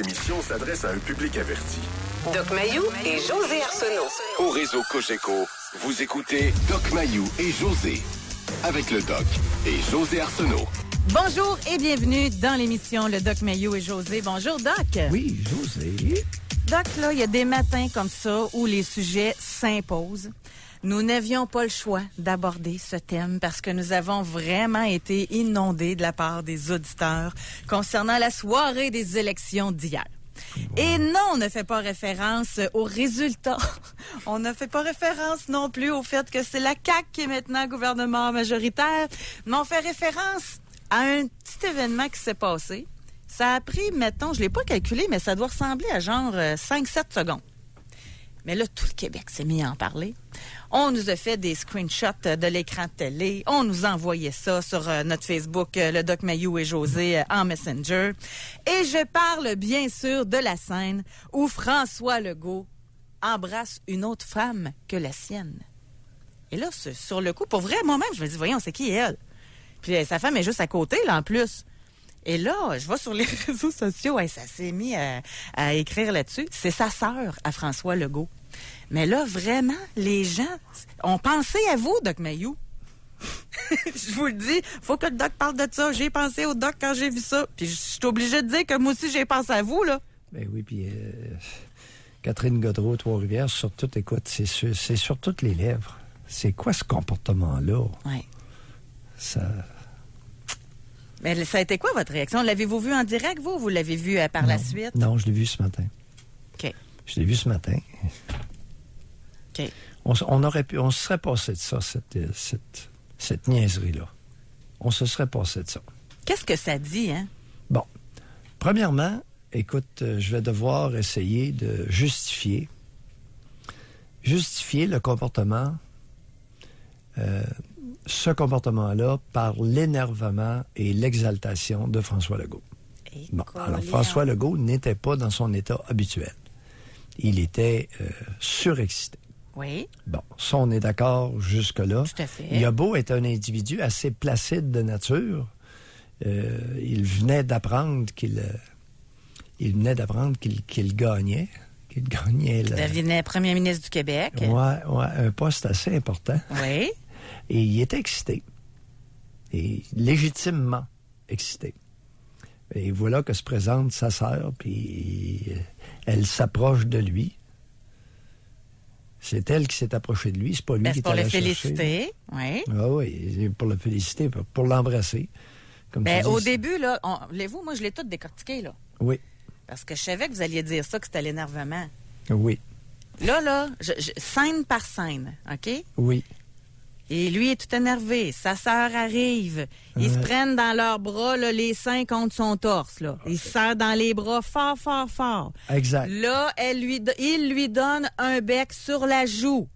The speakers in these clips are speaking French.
émission s'adresse à un public averti. Doc Mayou et José Arsenault. Au réseau Cogeco, vous écoutez Doc Mayou et José. Avec le Doc et José Arsenault. Bonjour et bienvenue dans l'émission Le Doc Mayou et José. Bonjour Doc. Oui, José. Doc, là, il y a des matins comme ça où les sujets s'imposent. Nous n'avions pas le choix d'aborder ce thème parce que nous avons vraiment été inondés de la part des auditeurs concernant la soirée des élections d'hier. Et non, on ne fait pas référence aux résultats. On ne fait pas référence non plus au fait que c'est la CAQ qui est maintenant gouvernement majoritaire, mais on fait référence à un petit événement qui s'est passé. Ça a pris, mettons, je l'ai pas calculé, mais ça doit ressembler à genre 5-7 secondes. Mais là, tout le Québec s'est mis à en parler. On nous a fait des screenshots de l'écran de télé. On nous a envoyé ça sur euh, notre Facebook, euh, le Doc Mayou et José euh, en Messenger. Et je parle bien sûr de la scène où François Legault embrasse une autre femme que la sienne. Et là, sur le coup, pour vrai, moi-même, je me dis, voyons, c'est qui elle? Puis sa femme est juste à côté, là, en plus. Et là, je vois sur les réseaux sociaux, ça s'est mis à, à écrire là-dessus. C'est sa sœur à François Legault. Mais là, vraiment, les gens ont pensé à vous, Doc Mayou. je vous le dis, faut que le Doc parle de ça. J'ai pensé au Doc quand j'ai vu ça. Puis je suis obligée de dire que moi aussi, j'ai pensé à vous, là. Ben oui, puis euh, Catherine Godreau, Trois-Rivières, sur tout, écoute, c'est sur, c'est sur toutes les lèvres. C'est quoi ce comportement-là? Ouais. Ça... Mais ça a été quoi votre réaction? L'avez-vous vu en direct, vous, ou vous l'avez vu euh, par la suite? Non, je l'ai vu ce matin. OK. Je l'ai vu ce matin. OK. On, aurait pu, on se serait passé de ça, cette, euh, cette, cette niaiserie-là. On se serait passé de ça. Qu'est-ce que ça dit, hein? Bon. Premièrement, écoute, euh, je vais devoir essayer de justifier, justifier le comportement, euh, ce comportement-là par l'énervement et l'exaltation de François Legault. Bon, alors François Legault n'était pas dans son état habituel. Il était euh, surexcité. Oui, Bon, ça, on est d'accord jusque-là. tout à fait. Il beau être un individu assez placide de nature, euh, il venait d'apprendre qu'il euh, il venait d'apprendre qu'il gagnait, qu'il gagnait le- devenait premier ministre du Québec. ouais, ouais, un poste assez important. Oui. Et il était excité. Et légitimement excité. Et voilà que se présente sa sœur, puis euh, elle s'approche de lui. C'est elle qui s'est approchée de lui, c'est pas lui Ben, qui c'est est pour le chercher. féliciter. Oui. Ah oui, pour le féliciter, pour- l'embrasser. Comme Ben, au début, là, voulez-vous, moi, je l'ai tout décortiqué, là. Oui, Parce que je savais que vous alliez dire ça, que c'était l'énervement. oui, Là, là, je- je- scène par scène, OK? oui. Et lui est tout énervé. Sa sœur arrive. Ils se prennent dans leurs bras, là, les seins contre son torse, là. Ils se serrent dans les bras fort, fort, fort. Exact. Là, elle lui, il lui donne un bec sur la joue.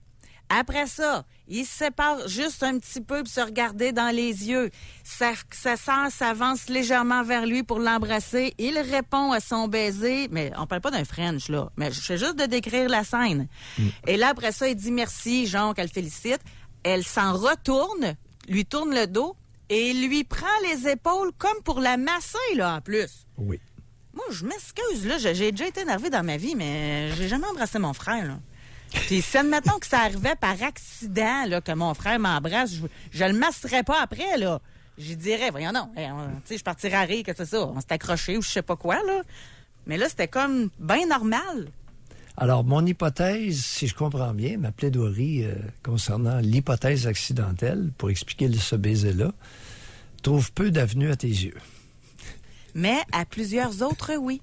Après ça, ils se séparent juste un petit peu pour se regarder dans les yeux. Sa, sa sœur s'avance légèrement vers lui pour l'embrasser. Il répond à son baiser, mais on parle pas d'un French, là. Mais je fais juste de décrire la scène. Et là, après ça, il dit merci, Jean, qu'elle félicite. Elle s'en retourne, lui tourne le dos et lui prend les épaules comme pour la masser, là, en plus. Oui. Moi, je m'excuse, là. J'ai déjà été énervée dans ma vie, mais j'ai jamais embrassé mon frère, là. Puis si admettons que ça arrivait par accident, là, que mon frère m'embrasse, je, je le masserais pas après, là. Je dirais, voyons non, hey, sais, je partirais à rire que c'est ça. On s'est accroché ou je sais pas quoi, là. Mais là, c'était comme bien normal. Alors, mon hypothèse, si je comprends bien, ma plaidoirie euh, concernant l'hypothèse accidentelle, pour expliquer ce baiser-là, trouve peu d'avenue à tes yeux. Mais à plusieurs autres, oui.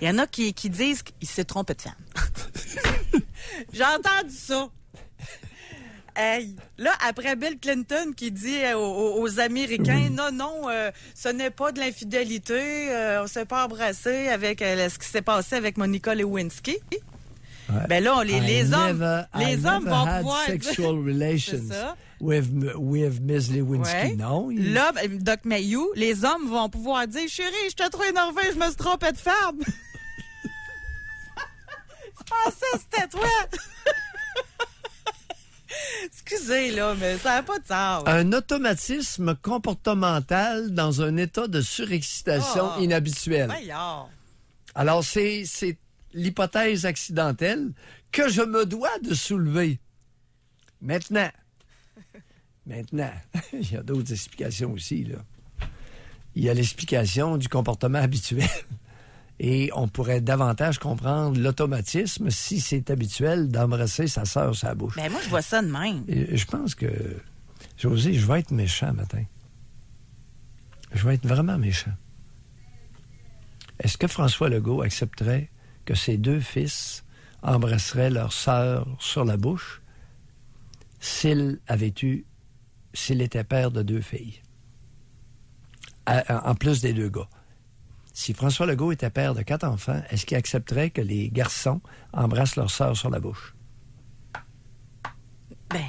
Il y en a qui, qui disent qu'il s'est trompé de femme. J'ai entendu ça. Hey, là, après Bill Clinton qui dit aux, aux Américains, non, non, euh, ce n'est pas de l'infidélité, euh, on s'est pas embrassé avec euh, ce qui s'est passé avec Monica Lewinsky. Ouais. Ben là, on- les, I les hommes, never- I les hommes never vont had pouvoir sexual relations ça. with, with Miss Lewinsky. Ouais. Non. il- Là, ben, Doc Mayou, les hommes vont pouvoir dire Chérie, je te trop énervé, je me suis trompé de femme. pensais que c'était toi. Excusez, là, mais ça n'a pas de sens. Un automatisme comportemental dans un état de surexcitation Oh. inhabituel. Alors, c'est l'hypothèse accidentelle que je me dois de soulever. Maintenant, maintenant, il y a d'autres explications aussi, là. Il y a l'explication du comportement habituel. Et on pourrait davantage comprendre l'automatisme si c'est habituel d'embrasser sa sœur sa bouche. Ben moi, je vois ça de même. Et je pense que, José, je vais être méchant matin. Je vais être vraiment méchant. Est-ce que François Legault accepterait que ses deux fils embrasseraient leur sœur sur la bouche s'il avait eu, s'il était père de deux filles? À- en plus des deux gars. Si François Legault était père de quatre enfants, est-ce qu'il accepterait que les garçons embrassent leur sœur sur la bouche? Ben,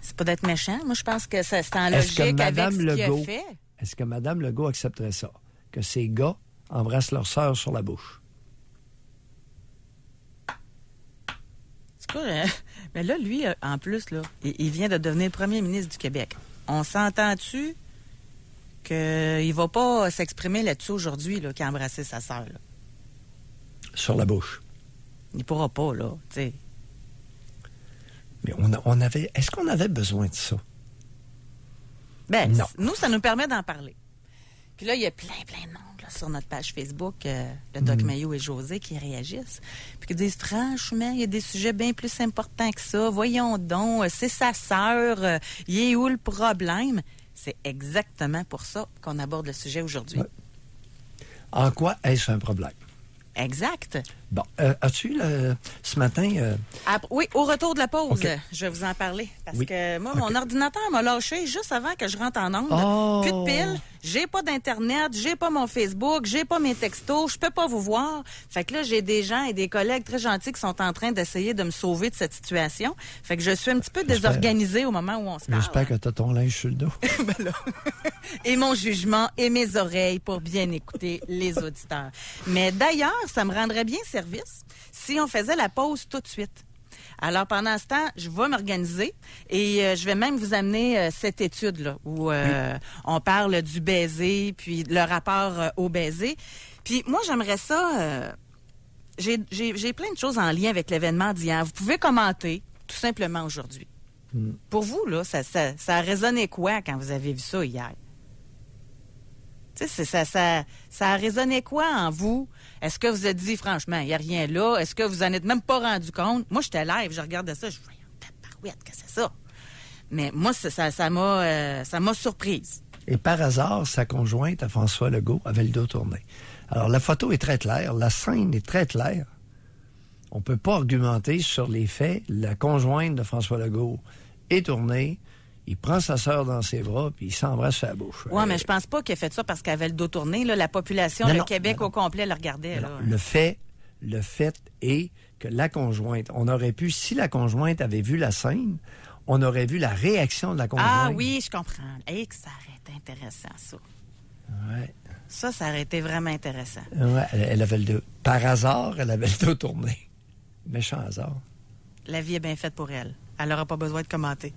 c'est pas d'être méchant. Moi, je pense que c'est en Est-ce que logique avec ce a fait. Est-ce que Mme Legault accepterait ça? Que ces gars embrassent leur sœur sur la bouche? Hein? Mais là, lui, euh, en plus, là, il, il vient de devenir premier ministre du Québec. On s'entend-tu qu'il va pas s'exprimer là-dessus aujourd'hui, là, qu'il a embrassé sa sœur? Sur la bouche. Il pourra pas, là, tu sais. Mais on, a- on avait. Est-ce qu'on avait besoin de ça? Ben, Non. nous, ça nous permet d'en parler. Puis là, il y a plein, plein de monde sur notre page Facebook, euh, le Doc Mm. Mayo et José, qui réagissent. Puis qui disent, franchement, il y a des sujets bien plus importants que ça. Voyons donc, euh, c'est sa sœur. euh, Il est où le problème? C'est exactement pour ça qu'on aborde le sujet aujourd'hui. Ouais. En quoi est-ce un problème? Exact. Bon, euh, as-tu le- ce matin. euh, oui, au retour de la pause, je vais vous en parler. Parce Oui. que moi, mon ordinateur m'a lâché juste avant que je rentre en onde. Oh. Plus de piles, j'ai pas d'Internet, j'ai pas mon Facebook, j'ai pas mes textos, je peux pas vous voir. Fait que là, j'ai des gens et des collègues très gentils qui sont en train d'essayer de me sauver de cette situation. Fait que je suis un petit peu désorganisée au moment où on se parle. J'espère que tu as ton linge sur le dos. et mon jugement et mes oreilles pour bien écouter les auditeurs. Mais d'ailleurs, ça me rendrait bien service si on faisait la pause tout de suite. Alors, pendant ce temps, je vais m'organiser et euh, je vais même vous amener euh, cette étude-là où euh, on parle du baiser, puis le rapport au baiser. Puis moi, j'aimerais ça... j'ai- plein de choses en lien avec l'événement d'hier. Vous pouvez commenter tout simplement aujourd'hui. Pour vous, là, ça, ça, ça a résonné quoi quand vous avez vu ça hier? Tu sais, c'est- ça, ça, ça a résonné quoi en vous? Est-ce que vous êtes dit, franchement, il n'y a rien là? Est-ce que vous en êtes même pas rendu compte? Moi, j'étais live, je regardais ça, je voyais, tabarouette, que c'est ça? Mais moi, ça m'a euh, ça m'a surprise. Et par hasard, sa conjointe à François Legault avait le dos tourné. Alors, la photo est très claire, la scène est très claire. On ne peut pas argumenter sur les faits. La conjointe de François Legault est tournée, il prend sa sœur dans ses bras, puis il s'embrasse sur la bouche. Ouais, Euh, mais je pense pas qu'elle a fait ça parce qu'elle avait le dos tourné. Là, la population, Non, le non, Québec non, au complet le regardait. Là. le fait, le fait est que la conjointe, on aurait pu, si la conjointe avait vu la scène, on aurait vu la réaction de la conjointe. Ah oui, je comprends. Et que ça aurait été intéressant, ça. Ouais. Ça, ça aurait été vraiment intéressant. Ouais, elle, elle avait le dos. Par hasard, elle avait le dos tourné. Méchant hasard. La vie est bien faite pour elle. Elle n'aura pas besoin de commenter.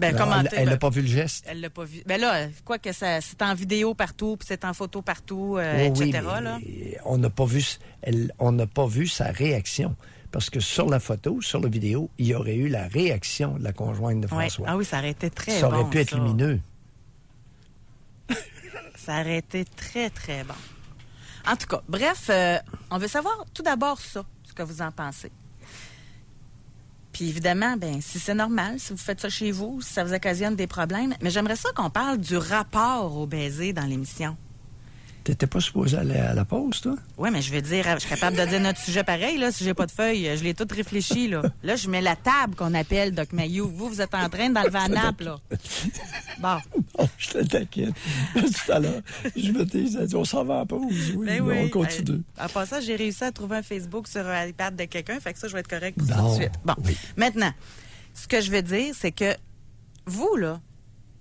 Ben, elle- n'a ben, pas vu le geste. Elle l'a pas vu. Ben là, quoi que ça, c'est en vidéo partout, puis c'est en photo partout, euh, Oh oui, etc. là. on n'a pas vu, elle- on n'a pas vu sa réaction. Parce que sur la photo, sur la vidéo, il y aurait eu la réaction de la conjointe de. François. Ah oui, ça aurait été très ça bon. aurait pu être ça. lumineux. Ça aurait été très, très bon. En tout cas, bref, euh, on veut savoir tout d'abord ça, ce que vous en pensez. Puis évidemment, ben si c'est normal, si vous faites ça chez vous, si ça vous occasionne des problèmes, mais j'aimerais ça qu'on parle du rapport au baiser dans l'émission. T'étais pas supposé aller à la pause, toi? Oui, mais je veux dire, je suis capable de dire notre sujet pareil, là, si j'ai pas de feuille. Je l'ai tout réfléchi, là. Là, je mets la table qu'on appelle, Doc Mayou. Vous, vous êtes en train d'enlever la nappe, là. Bon. Oh, je te t'inquiète. Tout à l'heure, je me disais, on s'en va en pause. Oui, Ben oui. on continue. Euh, En passant, j'ai réussi à trouver un Facebook sur un iPad de quelqu'un, fait que ça, je vais être correct pour Bon, tout de suite. Bon. oui. Maintenant, ce que je veux dire, c'est que vous, là,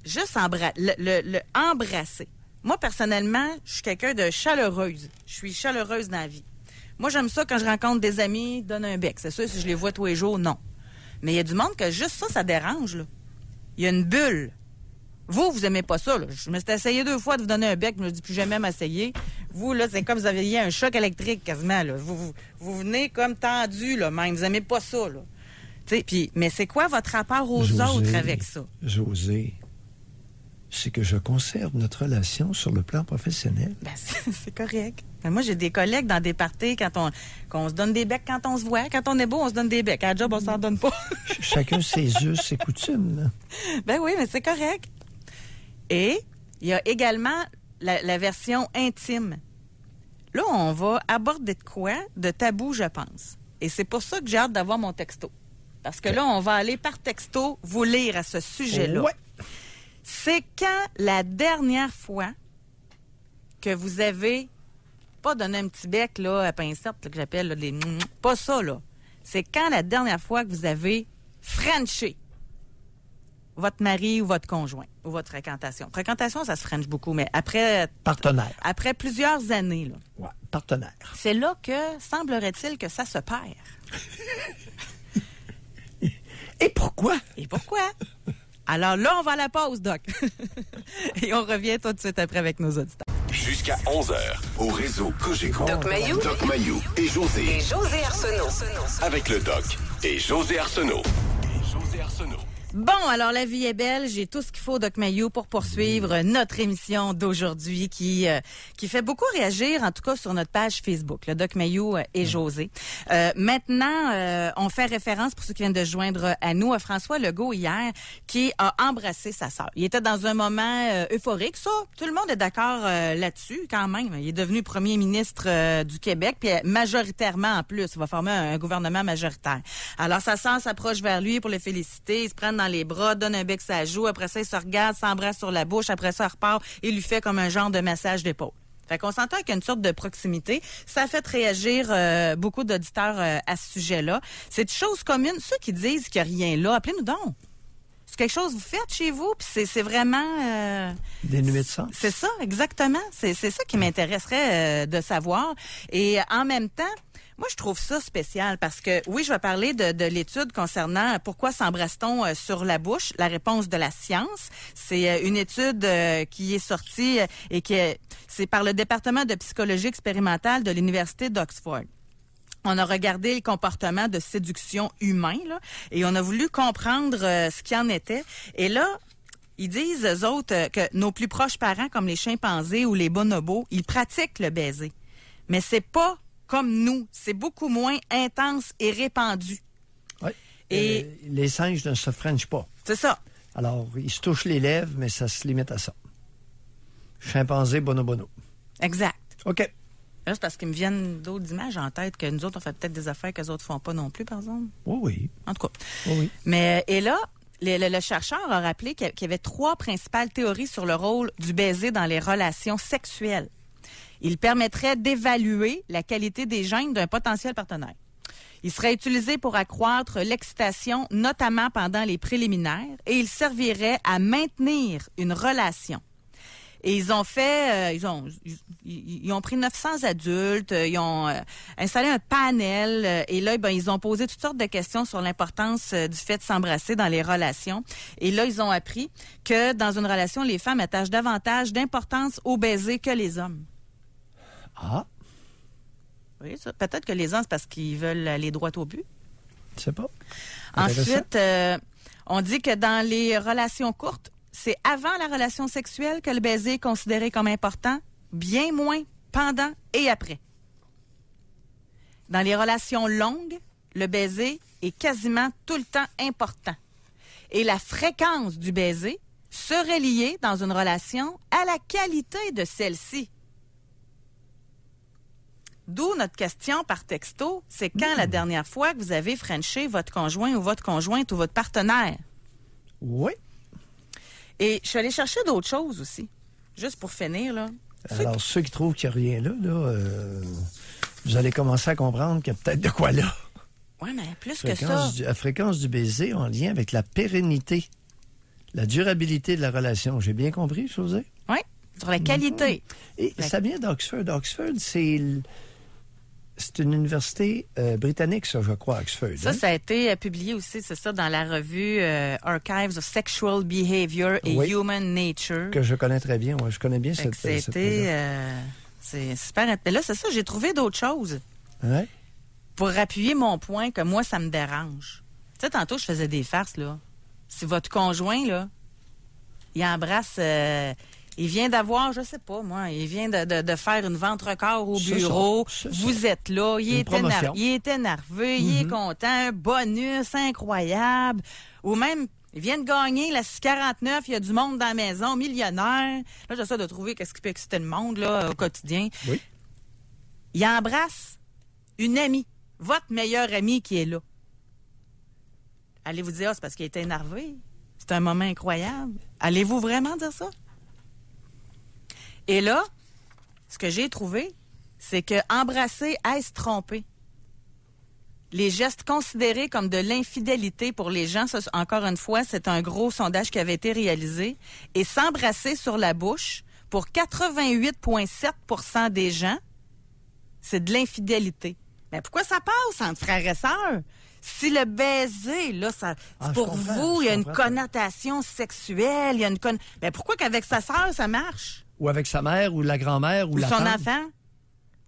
juste embra- le, le- le embrasser. Moi, personnellement, je suis quelqu'un de chaleureuse. Je suis chaleureuse dans la vie. Moi, j'aime ça quand je rencontre des amis, donne un bec. C'est sûr, si je les vois tous les jours, non. Mais il y a du monde que juste ça, ça dérange, là. Il y a une bulle. Vous, vous aimez pas ça, là. Je me suis essayé deux fois de vous donner un bec, je me dis plus jamais m'essayer. Vous, là, c'est comme vous aviez un choc électrique quasiment. Là. Vous, vous, vous venez comme tendu, là, même. Vous n'aimez pas ça, là. Puis, mais c'est quoi votre rapport aux José, autres avec ça? José, c'est que je conserve notre relation sur le plan professionnel. Ben, c'est correct. Ben, moi, j'ai des collègues dans des parties quand on, qu'on se donne des becs quand on se voit. Quand on est beau, on se donne des becs. À la job, on s'en donne pas. Ch- Chacun ses us, ses coutumes. là. ben oui, mais c'est correct. Et il y a également la, la version intime. Là, on va aborder de quoi? De tabou, je pense. Et c'est pour ça que j'ai hâte d'avoir mon texto. Parce que là, on va aller par texto vous lire à ce sujet-là. Ouais. C'est quand la dernière fois que vous avez pas donné un petit bec là, à pincette là, que j'appelle mm, pas ça là. C'est quand la dernière fois que vous avez frenché votre mari ou votre conjoint ou votre fréquentation. Fréquentation, ça se french beaucoup, mais après Partenaire. après plusieurs années là, Ouais, partenaire. c'est là que semblerait-il que ça se perd. Et pourquoi? Et pourquoi? Alors là, on va à la pause, Doc. Et on revient tout de suite après avec nos auditeurs. Jusqu'à 11h, au réseau Cogeco. Doc Mayou. Doc Mayou et José. Et José Arsenault. Avec le Doc et José Arsenault. Et José Arsenault. Bon, alors la vie est belle. J'ai tout ce qu'il faut, Doc Mayou, pour poursuivre notre émission d'aujourd'hui qui euh, qui fait beaucoup réagir, en tout cas sur notre page Facebook, le Doc Mayou euh, et José. Euh, maintenant, euh, on fait référence pour ceux qui viennent de joindre à nous à François Legault hier, qui a embrassé sa sœur. Il était dans un moment euh, euphorique, ça. Tout le monde est d'accord euh, là-dessus, quand même. Il est devenu premier ministre du Québec, puis majoritairement en plus, il va former un, un gouvernement majoritaire. Alors sa sœur s'approche vers lui pour le féliciter, ils se prennent dans les bras, donne un bec sa joue, après ça il se regarde, s'embrasse sur la bouche, après ça il repart et lui fait comme un genre de massage d'épaule. Fait qu'on s'entend qu'il y a une sorte de proximité. Ça a fait réagir euh, beaucoup d'auditeurs euh, à ce sujet-là. C'est une chose commune. Ceux qui disent qu'il n'y a rien là, appelez-nous donc. C'est quelque chose que vous faites chez vous, puis c'est, c'est vraiment... euh, Dénué de sens. c'est ça, exactement. C'est, c'est ça qui m'intéresserait euh, de savoir. Et en même temps, moi, je trouve ça spécial parce que, oui, je vais parler de, de l'étude concernant pourquoi s'embrasse-t-on euh, sur la bouche, la réponse de la science. C'est euh, une étude euh, qui est sortie euh, et qui est, c'est par le département de psychologie expérimentale de l'Université d'Oxford. On a regardé le comportement de séduction humain là, et on a voulu comprendre euh, ce qu'il en était. Et là, ils disent, eux autres, euh, que nos plus proches parents, comme les chimpanzés ou les bonobos, ils pratiquent le baiser. Mais c'est pas comme nous. C'est beaucoup moins intense et répandu. Et- Euh, les singes ne se frenchent pas. C'est ça. Alors, ils se touchent les lèvres, mais ça se limite à ça. Chimpanzé, bonobono. Exact. OK. Là, c'est parce qu'ils me viennent d'autres images en tête que nous autres, on fait peut-être des affaires que les autres font pas non plus, par exemple. Oui, oui. En tout cas. Oui, oui. Mais et là, le, le- le chercheur a rappelé qu'il y avait trois principales théories sur le rôle du baiser dans les relations sexuelles. Il permettrait d'évaluer la qualité des gènes d'un potentiel partenaire. Il serait utilisé pour accroître l'excitation, notamment pendant les préliminaires, et il servirait à maintenir une relation. Et ils ont fait, euh, ils ont, ils, ont pris 900 adultes, ils ont euh, installé un panel, euh, et là, ben, ils ont posé toutes sortes de questions sur l'importance du fait de s'embrasser dans les relations. Et là, ils ont appris que dans une relation, les femmes attachent davantage d'importance au baiser que les hommes. Ah, Oui, ça. Peut-être que les hommes, c'est parce qu'ils veulent aller droit au but. je sais pas. Ensuite, euh, on dit que dans les relations courtes, c'est avant la relation sexuelle que le baiser est considéré comme important, bien moins pendant et après. Dans les relations longues, le baiser est quasiment tout le temps important. Et la fréquence du baiser serait liée dans une relation à la qualité de celle-ci. D'où notre question par texto, c'est quand la dernière fois que vous avez frenché votre conjoint ou votre conjointe ou votre partenaire? Oui. Et je suis allée chercher d'autres choses aussi. Juste pour finir, là. Ceux Alors, ceux qui trouvent qu'il n'y a rien là, là euh, vous allez commencer à comprendre qu'il y a peut-être de quoi là. Oui, mais plus que ça. Du- la fréquence du baiser en lien avec la pérennité, la durabilité de la relation. J'ai bien compris, José? Oui, sur la qualité. Et Ouais. ça vient d'Oxford. Oxford, c'est c'est une université euh, britannique, ça, je crois, Oxford. Ça, hein? ça a été euh, publié aussi, c'est ça, dans la revue euh, Archives of Sexual Behavior et Oui. Human Nature. Que je connais très bien. ouais, je connais bien Fait que cette, C'était C'est super. Mais là, c'est ça, j'ai trouvé d'autres choses Ouais. pour appuyer mon point que moi, ça me dérange. Tu sais, tantôt, je faisais des farces, là. Si votre conjoint, là, il embrasse. Il vient d'avoir, je sais pas, moi, il vient de, de- de faire une vente record au bureau. ça, Vous êtes là, il est, promotion. Mm-hmm. éner- il est énervé, il est content, un bonus incroyable. Ou même, il vient de gagner la 649, il y a du monde dans la maison, millionnaire. Là, j'essaie de trouver qu'est-ce qui peut exciter le monde, là, au quotidien. Oui. Il embrasse une amie, votre meilleure amie qui est là. Allez-vous dire, Ah, c'est parce qu'il est énervé? C'est un moment incroyable. Allez-vous vraiment dire ça? Et là, ce que j'ai trouvé, c'est que embrasser est se tromper? Les gestes considérés comme de l'infidélité pour les gens, ça, encore une fois, c'est un gros sondage qui avait été réalisé. Et s'embrasser sur la bouche, pour 88,7% des gens, c'est de l'infidélité. Mais pourquoi ça passe entre frères et sœurs? Si le baiser, là, ça, Ah, pour vous, il y a une connotation sexuelle, il y a une con... Ben pourquoi qu'avec sa sœur, ça marche? Ou avec sa mère, ou la grand-mère, ou, Ou la son enfant?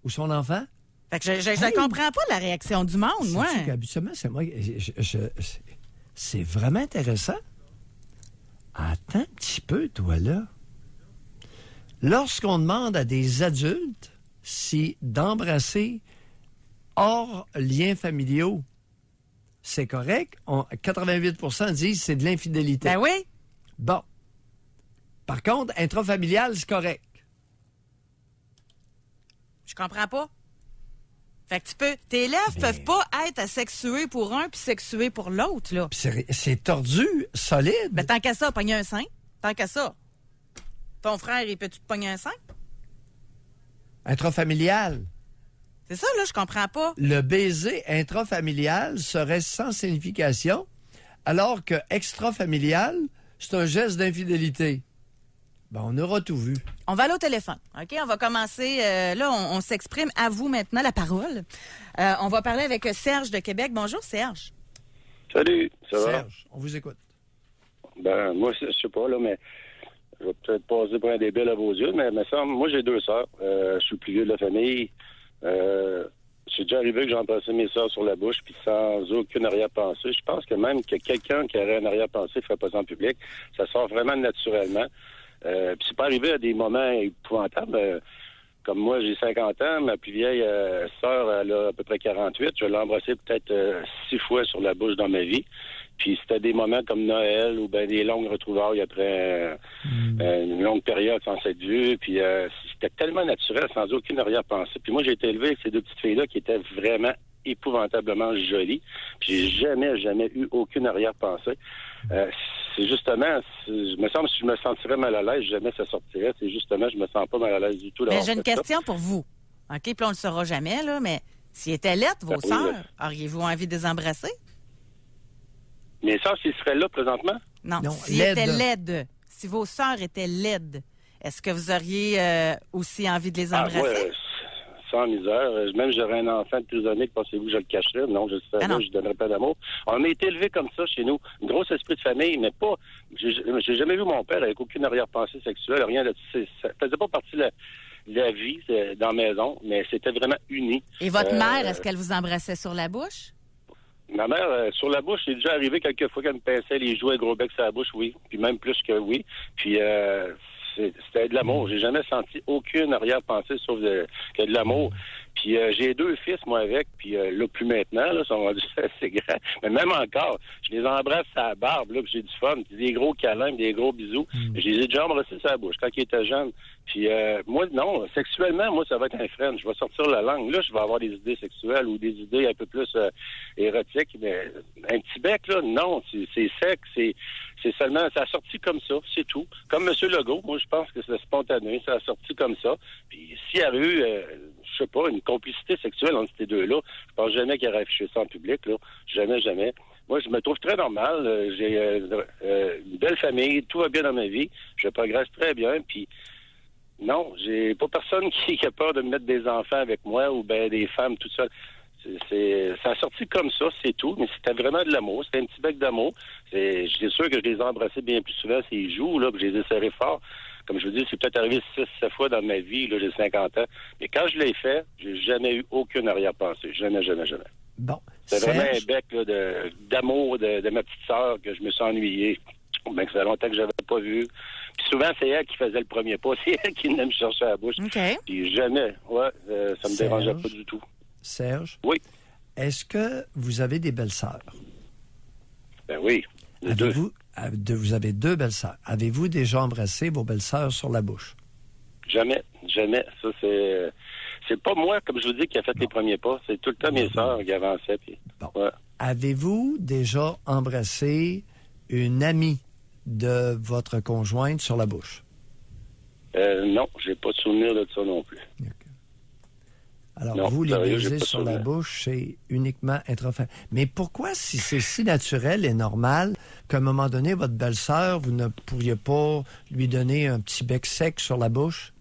Ou son enfant. Fait que je, Hey! comprends pas la réaction du monde, moi. Sais-tu qu'habituellement, c'est moi. je- je- je- c'est vraiment intéressant. Attends un petit peu, toi, là. Lorsqu'on demande à des adultes si d'embrasser hors liens familiaux, c'est correct, on- 88% disent que c'est de l'infidélité. Ben oui. Bon. Par contre, intrafamilial, c'est correct. Je comprends pas. Fait que tu peux. Tes Mais- peuvent pas être asexuées pour un puis sexuées pour l'autre, là. Puis C'est tordu, solide. Ben tant qu'à ça, pogner un sein. Tant qu'à ça. Ton frère, il peut-tu te pogner un sein? Intrafamilial. C'est ça, là, je comprends pas. le baiser intrafamilial serait sans signification, alors que extrafamilial, c'est un geste d'infidélité. Ben, on aura tout vu. On va aller au téléphone. OK? On va commencer. euh, là, on, on s'exprime à vous maintenant la parole. Euh, on va parler avec Serge de Québec. Bonjour, Serge. Salut, ça va? Serge, on vous écoute. Ben, moi, je sais pas, là, mais je vais peut-être passer pour un débile à vos yeux, mais me semble, moi, j'ai deux sœurs. Euh, je suis le plus vieux de la famille. Euh, c'est déjà arrivé que j'ai embrassé mes sœurs sur la bouche, puis sans aucune arrière-pensée. Je pense que même que quelqu'un qui aurait un arrière-pensée ne ferait pas ça en public. Ça sort vraiment naturellement. Euh, puis c'est pas arrivé à des moments épouvantables. Euh, comme moi, j'ai 50 ans, ma plus vieille euh, sœur, elle a à peu près 48. Je l'ai embrassée peut-être euh, six fois sur la bouche dans ma vie. Puis c'était des moments comme Noël ou ben des longues retrouvailles après euh, une longue période sans s'être vu. Puis c'était tellement naturel, sans aucune arrière-pensée. Puis moi, j'ai été élevé avec ces deux petites filles-là qui étaient vraiment épouvantablement jolies. Puis j'ai jamais, jamais eu aucune arrière-pensée. Euh, c'est justement, je me semble si je me sentirais mal à l'aise, jamais ça sortirait. C'est justement, je me sens pas mal à l'aise du tout. Mais j'ai une ça. question pour vous. OK? Puis on le saura jamais, là, mais s'ils étaient lettres, vos Ben oui, sœurs, auriez-vous envie de les embrasser? Mes sœurs, s'ils seraient là présentement, Non. Non, S'ils étaient laides, si vos sœurs étaient laides, est-ce que vous auriez euh, aussi envie de les ah, embrasser? moi, euh, sans misère, euh, même j'aurais un enfant de prisonnier, pensez-vous que je le cacherais? Non, je Ah non. pas, je donnerais pas d'amour. On a été élevé comme ça chez nous. Gros esprit de famille, mais pas. J'ai jamais vu mon père avec aucune arrière-pensée sexuelle, rien de Ça faisait pas partie de la, vie euh, dans la maison, mais c'était vraiment uni. Et votre Euh, mère, est-ce qu'elle vous embrassait sur la bouche? Ma mère, euh, sur la bouche, c'est déjà arrivé quelques fois qu'elle me pinçait les jouets gros bec sur la bouche, oui. Puis même plus que oui. Puis euh, c'était de l'amour. J'ai jamais senti aucune arrière-pensée sauf de, que de l'amour. Puis euh, j'ai deux fils, moi, avec. Puis euh, là, plus maintenant, là, ils sont rendus assez grands. Mais même encore, je les embrasse à la barbe, là, puis j'ai du fun. Puis des gros câlins, puis des gros bisous. Je les ai déjà embrassés sur la bouche quand ils étaient jeunes. Puis euh, moi, non, sexuellement, moi, ça va être un frein. Je vais sortir la langue. Là, je vais avoir des idées sexuelles ou des idées un peu plus euh, érotiques. Mais un petit bec, là, non, c'est c'est sec. C'est c'est seulement, ça a sorti comme ça, c'est tout. Comme M. Legault, moi, je pense que c'est spontané. Ça a sorti comme ça. Puis s'il y avait eu, euh, je sais pas, une complicité sexuelle entre ces deux-là, je pense jamais qu'il aurait affiché ça en public, là. Jamais, jamais. Moi, je me trouve très normal. Euh, J'ai euh, euh, une belle famille, tout va bien dans ma vie. Je progresse très bien. Puis non, j'ai pas personne qui, a peur de me mettre des enfants avec moi ou ben des femmes tout seul. C'est, ça a sorti comme ça, c'est tout, mais c'était vraiment de l'amour. C'était un petit bec d'amour. C'est, j'étais sûr que je les ai embrassés bien plus souvent s'ils jouent, là, puis je les ai serrés fort. comme je vous dis, c'est peut-être arrivé six, sept fois dans ma vie, là, j'ai 50 ans. Mais quand je l'ai fait, j'ai jamais eu aucune arrière-pensée. Jamais, jamais, jamais. Bon. C'est vraiment un bec là, de- d'amour de, de ma petite sœur que je me suis ennuyé. Ben, que ça fait longtemps que je n'avais pas vu. Puis souvent, c'est elle qui faisait le premier pas. C'est elle qui venait me chercher à la bouche. Puis jamais, ouais, euh, ça me dérangeait pas du tout. Serge, Oui, est-ce que vous avez des belles-sœurs? ben oui. Les deux. Vous avez deux belles-sœurs. Avez-vous déjà embrassé vos belles-sœurs sur la bouche? Jamais, jamais. Ça, c'est. C'est pas moi, comme je vous dis, qui a fait les premiers pas. C'est tout le temps mes sœurs qui avançaient. Puis, Bon. ouais. Avez-vous déjà embrassé une amie de votre conjointe sur la bouche? Euh, non, j'ai pas de souvenir de ça non plus. Alors, Non, vous, les baisers sur la bouche, c'est uniquement intrafamilial. Mais pourquoi, si c'est si naturel et normal, qu'à un moment donné, votre belle-sœur, vous ne pourriez pas lui donner un petit bec sec sur la bouche?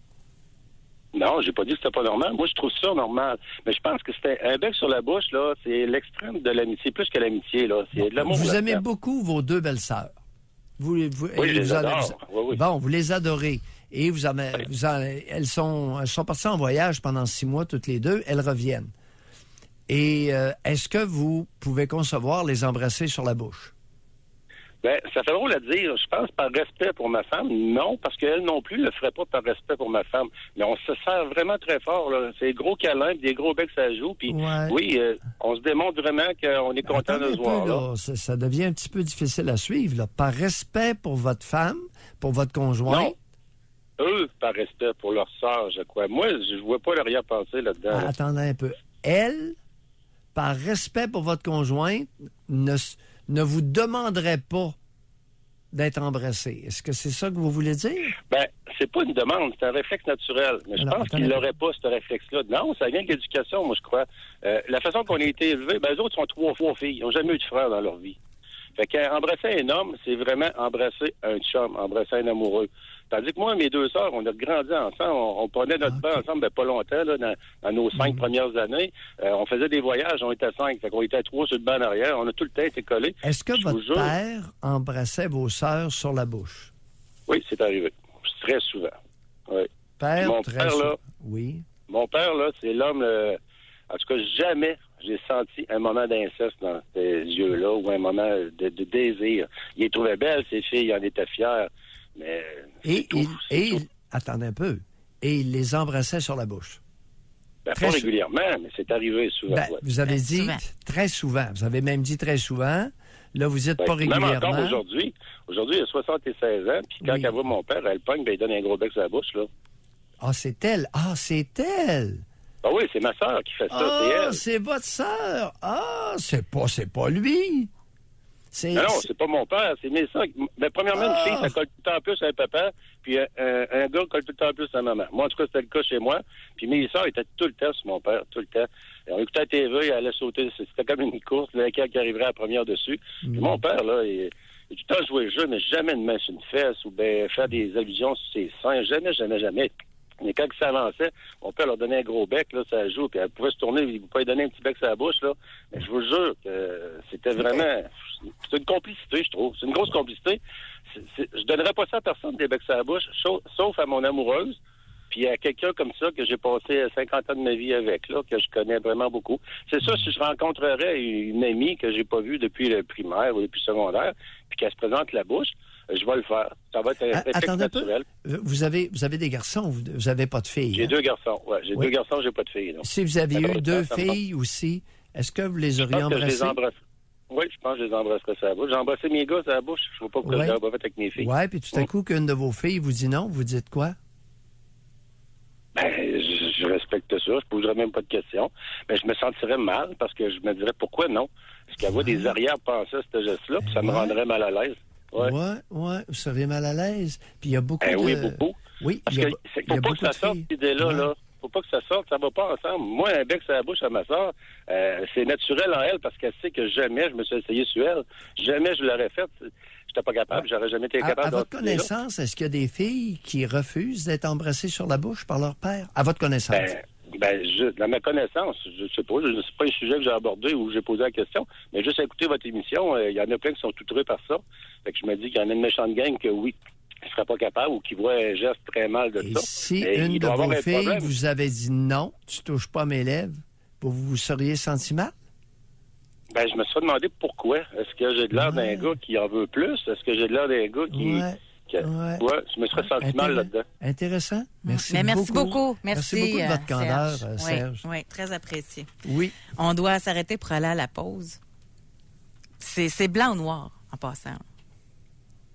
Non, j'ai pas dit que c'était pas normal. Moi, je trouve ça normal. Mais je pense que c'était un bec sur la bouche, là, c'est l'extrême de l'amitié, plus que l'amitié, là. C'est de l'amour. Vous aimez beaucoup vos deux belles-sœurs. Vous, vous- Oui, et je vous les adore. vous- Oui, oui. Bon, vous les adorez. Et vous elles, sont, elles sont parties en voyage pendant six mois toutes les deux. Elles reviennent. Et euh, est-ce que vous pouvez concevoir les embrasser sur la bouche? Ben, ça fait drôle à dire. Je pense par respect pour ma femme. Non, parce qu'elle non plus ne le ferait pas par respect pour ma femme. Mais on se sert vraiment très fort. C'est des gros câlins, des gros becs ça joue. Puis Ouais. oui, euh, on se démontre vraiment qu'on est content de se peu, voir. là. là. Ça, ça devient un petit peu difficile à suivre. Là. Par respect pour votre femme, pour votre conjoint. Non. Eux, par respect pour leur sœur, je crois. Moi, je vois pas l'arrière-pensée là-dedans. Ah, attendez un peu. Elle, par respect pour votre conjointe, ne, ne vous demanderait pas d'être embrassée. Est-ce que c'est ça que vous voulez dire? Ben, c'est pas une demande, c'est un réflexe naturel. Mais je Alors, pense qu'ils n'auraient pas ce réflexe-là. Non, ça vient de l'éducation, moi, je crois. Euh, la façon qu'on a été élevés, ben, eux autres sont trois fois filles. Ils n'ont jamais eu de frère dans leur vie. Fait qu'embrasser un homme, c'est vraiment embrasser un chum, embrasser un amoureux. Tandis que moi, mes deux sœurs, on a grandi ensemble. On, on prenait notre Ah, bain ok. ensemble, ben, pas longtemps, là, dans, dans nos cinq premières années. Euh, on faisait des voyages, on était cinq. Fait qu'on était trois sur le banc en arrière. On a tout le temps été collés. Est-ce que Je votre père embrassait vos sœurs sur la bouche? Oui, c'est arrivé. Très souvent. Oui. Père, Mon très père, là. Oui. Mon père, là, c'est l'homme. en tout cas, jamais j'ai senti un moment d'inceste dans ses yeux-là ou un moment de, de désir. Il les trouvait belles, ses filles, il en était fier. Mais. Et, tout, il, et tout. il- attendez un peu. Et il les embrassait sur la bouche. Ben, très pas régulièrement, mais c'est arrivé souvent. Ben, ouais. vous avez Ben, dit souvent. très souvent. Vous avez même dit très souvent. Là, vous dites Ouais, pas Même régulièrement. encore aujourd'hui. Aujourd'hui, il a 76 ans, puis quand Oui. elle voit mon père, elle pogne, ben, il donne un gros bec sur la bouche, là. Ah, c'est elle. Ah, c'est elle. Ah oui, c'est ma soeur qui fait ça, c'est Ah, elle. c'est votre sœur? Ah, c'est pas, c'est pas lui. C'est, Non, non, c'est- pas mon père, c'est mes soeurs. Mais premièrement, Ah. une fille, ça colle tout le temps plus à un papa, puis un, un- gars colle tout le temps plus à maman. Moi, en tout cas, c'était le cas chez moi. Puis mes soeurs étaient tout le temps sur mon père, tout le temps. Et on écoutait la TV, elle allait sauter, c'était comme une course, lequel qui arriverait à la première dessus. Puis Mm. mon père, là, il, il tout le temps joué le jeu, mais jamais de main sur une fesse ou bien faire des allusions sur ses seins. Jamais, jamais, jamais. Mais quand il s'avançait, mon père leur donnait un gros bec, là, ça joue, puis elle pouvait se tourner, il pouvait donner un petit bec sur la bouche, là. Mais je vous jure que c'était vraiment... C'est une complicité, je trouve. C'est une grosse complicité. C'est- c'est- je donnerais pas ça à personne, des becs sur la bouche, sauf à mon amoureuse, puis à quelqu'un comme ça que j'ai passé 50 ans de ma vie avec, là, que je connais vraiment beaucoup. C'est ça, si je rencontrerais une amie que j'ai pas vue depuis le primaire ou depuis le secondaire, puis qu'elle se présente la bouche, je vais le faire. Ça va être un Ah, réflexe naturel. vous avez, vous avez des garçons, vous, vous avez pas de filles. J'ai hein? deux garçons. Ouais, j'ai Oui. deux garçons, j'ai pas de filles. Si vous aviez eu deux filles aussi, est-ce que vous les auriez embrassées? Oui, je pense que je les embrasserais sur la bouche. J'ai embrassé mes gars sur la bouche. Je vois pas pourquoi Ouais. je l'aurais pas fait avec mes filles. Ouais, puis tout à Mm. coup qu'une de vos filles vous dit non, vous dites quoi? Ben, je, je respecte ça. Je poserais même pas de questions. Mais je me sentirais mal parce que je me dirais pourquoi non? Est-ce qu'elle voit des arrière-pensées à ce geste-là, puis ça me Ouais. rendrait mal à l'aise. Ouais. ouais, ouais, vous seriez mal à l'aise. Puis il y a beaucoup Eh de... oui, beaucoup. Oui, Parce il y a, que y a pas beaucoup que ça sorte, filles. cette idée-là, Ouais. là. Faut pas que ça sorte, ça va pas ensemble. Moi, un bec sur la bouche à ma soeur, euh, c'est naturel en elle parce qu'elle sait que jamais je me suis essayé sur elle. Jamais je l'aurais fait. J'étais pas capable, j'aurais jamais été À, capable à votre finir là. connaissance, est-ce qu'il y a des filles qui refusent d'être embrassées sur la bouche par leur père? À votre connaissance? Ben, ben, je, dans ma connaissance, je sais pas, je- c'est pas un sujet que j'ai abordé ou j'ai posé la question, mais juste à écouter votre émission, euh, il y en a plein qui sont outrés par ça. Fait que je me dis qu'il y en a une méchante gang que oui, ne serait pas capable ou qui voit un geste très mal de Et ça. si Mais une de vos filles vous avait dit non, tu touches pas mes lèvres, vous vous seriez senti mal? Ben, je me suis demandé pourquoi. Est-ce que j'ai de l'air d'un gars qui en veut plus? Est-ce que j'ai de l'air d'un gars qui. Ouais. qui- ouais. Ouais, je me serais senti mal là-dedans. Intéressant. Merci Mais merci beaucoup. beaucoup. Merci, beaucoup de euh, votre candeur, Serge. euh, Oui, Serge. Oui, très apprécié. Oui. On doit s'arrêter pour aller à la pause. C'est c'est blanc ou noir, en passant.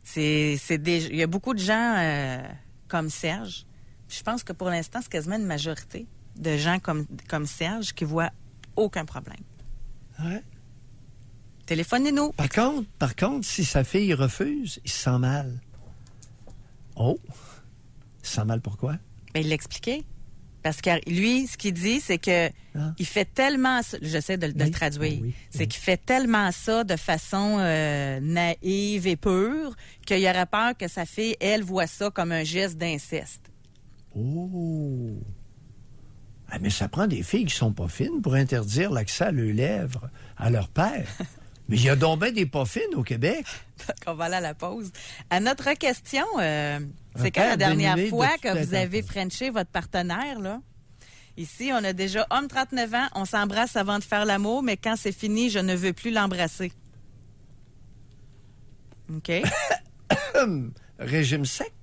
C'est c'est des- Il y a beaucoup de gens euh, comme Serge. Je pense que pour l'instant, c'est quasiment une majorité de gens comme, comme Serge qui voient aucun problème. Ouais. Téléphonez-nous. Par contre, par contre, si sa fille refuse, il se sent mal. Oh. Il se sent mal pourquoi? Ben, il l'expliquait. Parce que lui, ce qu'il dit, c'est que Ah. il fait tellement ça. J'essaie de, de Oui, le traduire. oui, c'est oui. qu'il fait tellement ça de façon euh, naïve et pure qu'il y aurait peur que sa fille, elle, voit ça comme un geste d'inceste. Oh. Ah, mais ça prend des filles qui sont pas fines pour interdire l'accès à leurs lèvres à leur père. mais il y a donc bien des pas fines au Québec. Donc, on va aller à la pause. À notre question, euh, c'est quand la dernière de fois que vous avez frenché votre partenaire, là? Ici, on a déjà homme 39 ans, on s'embrasse avant de faire l'amour, mais quand c'est fini, je ne veux plus l'embrasser. OK? Régime sec?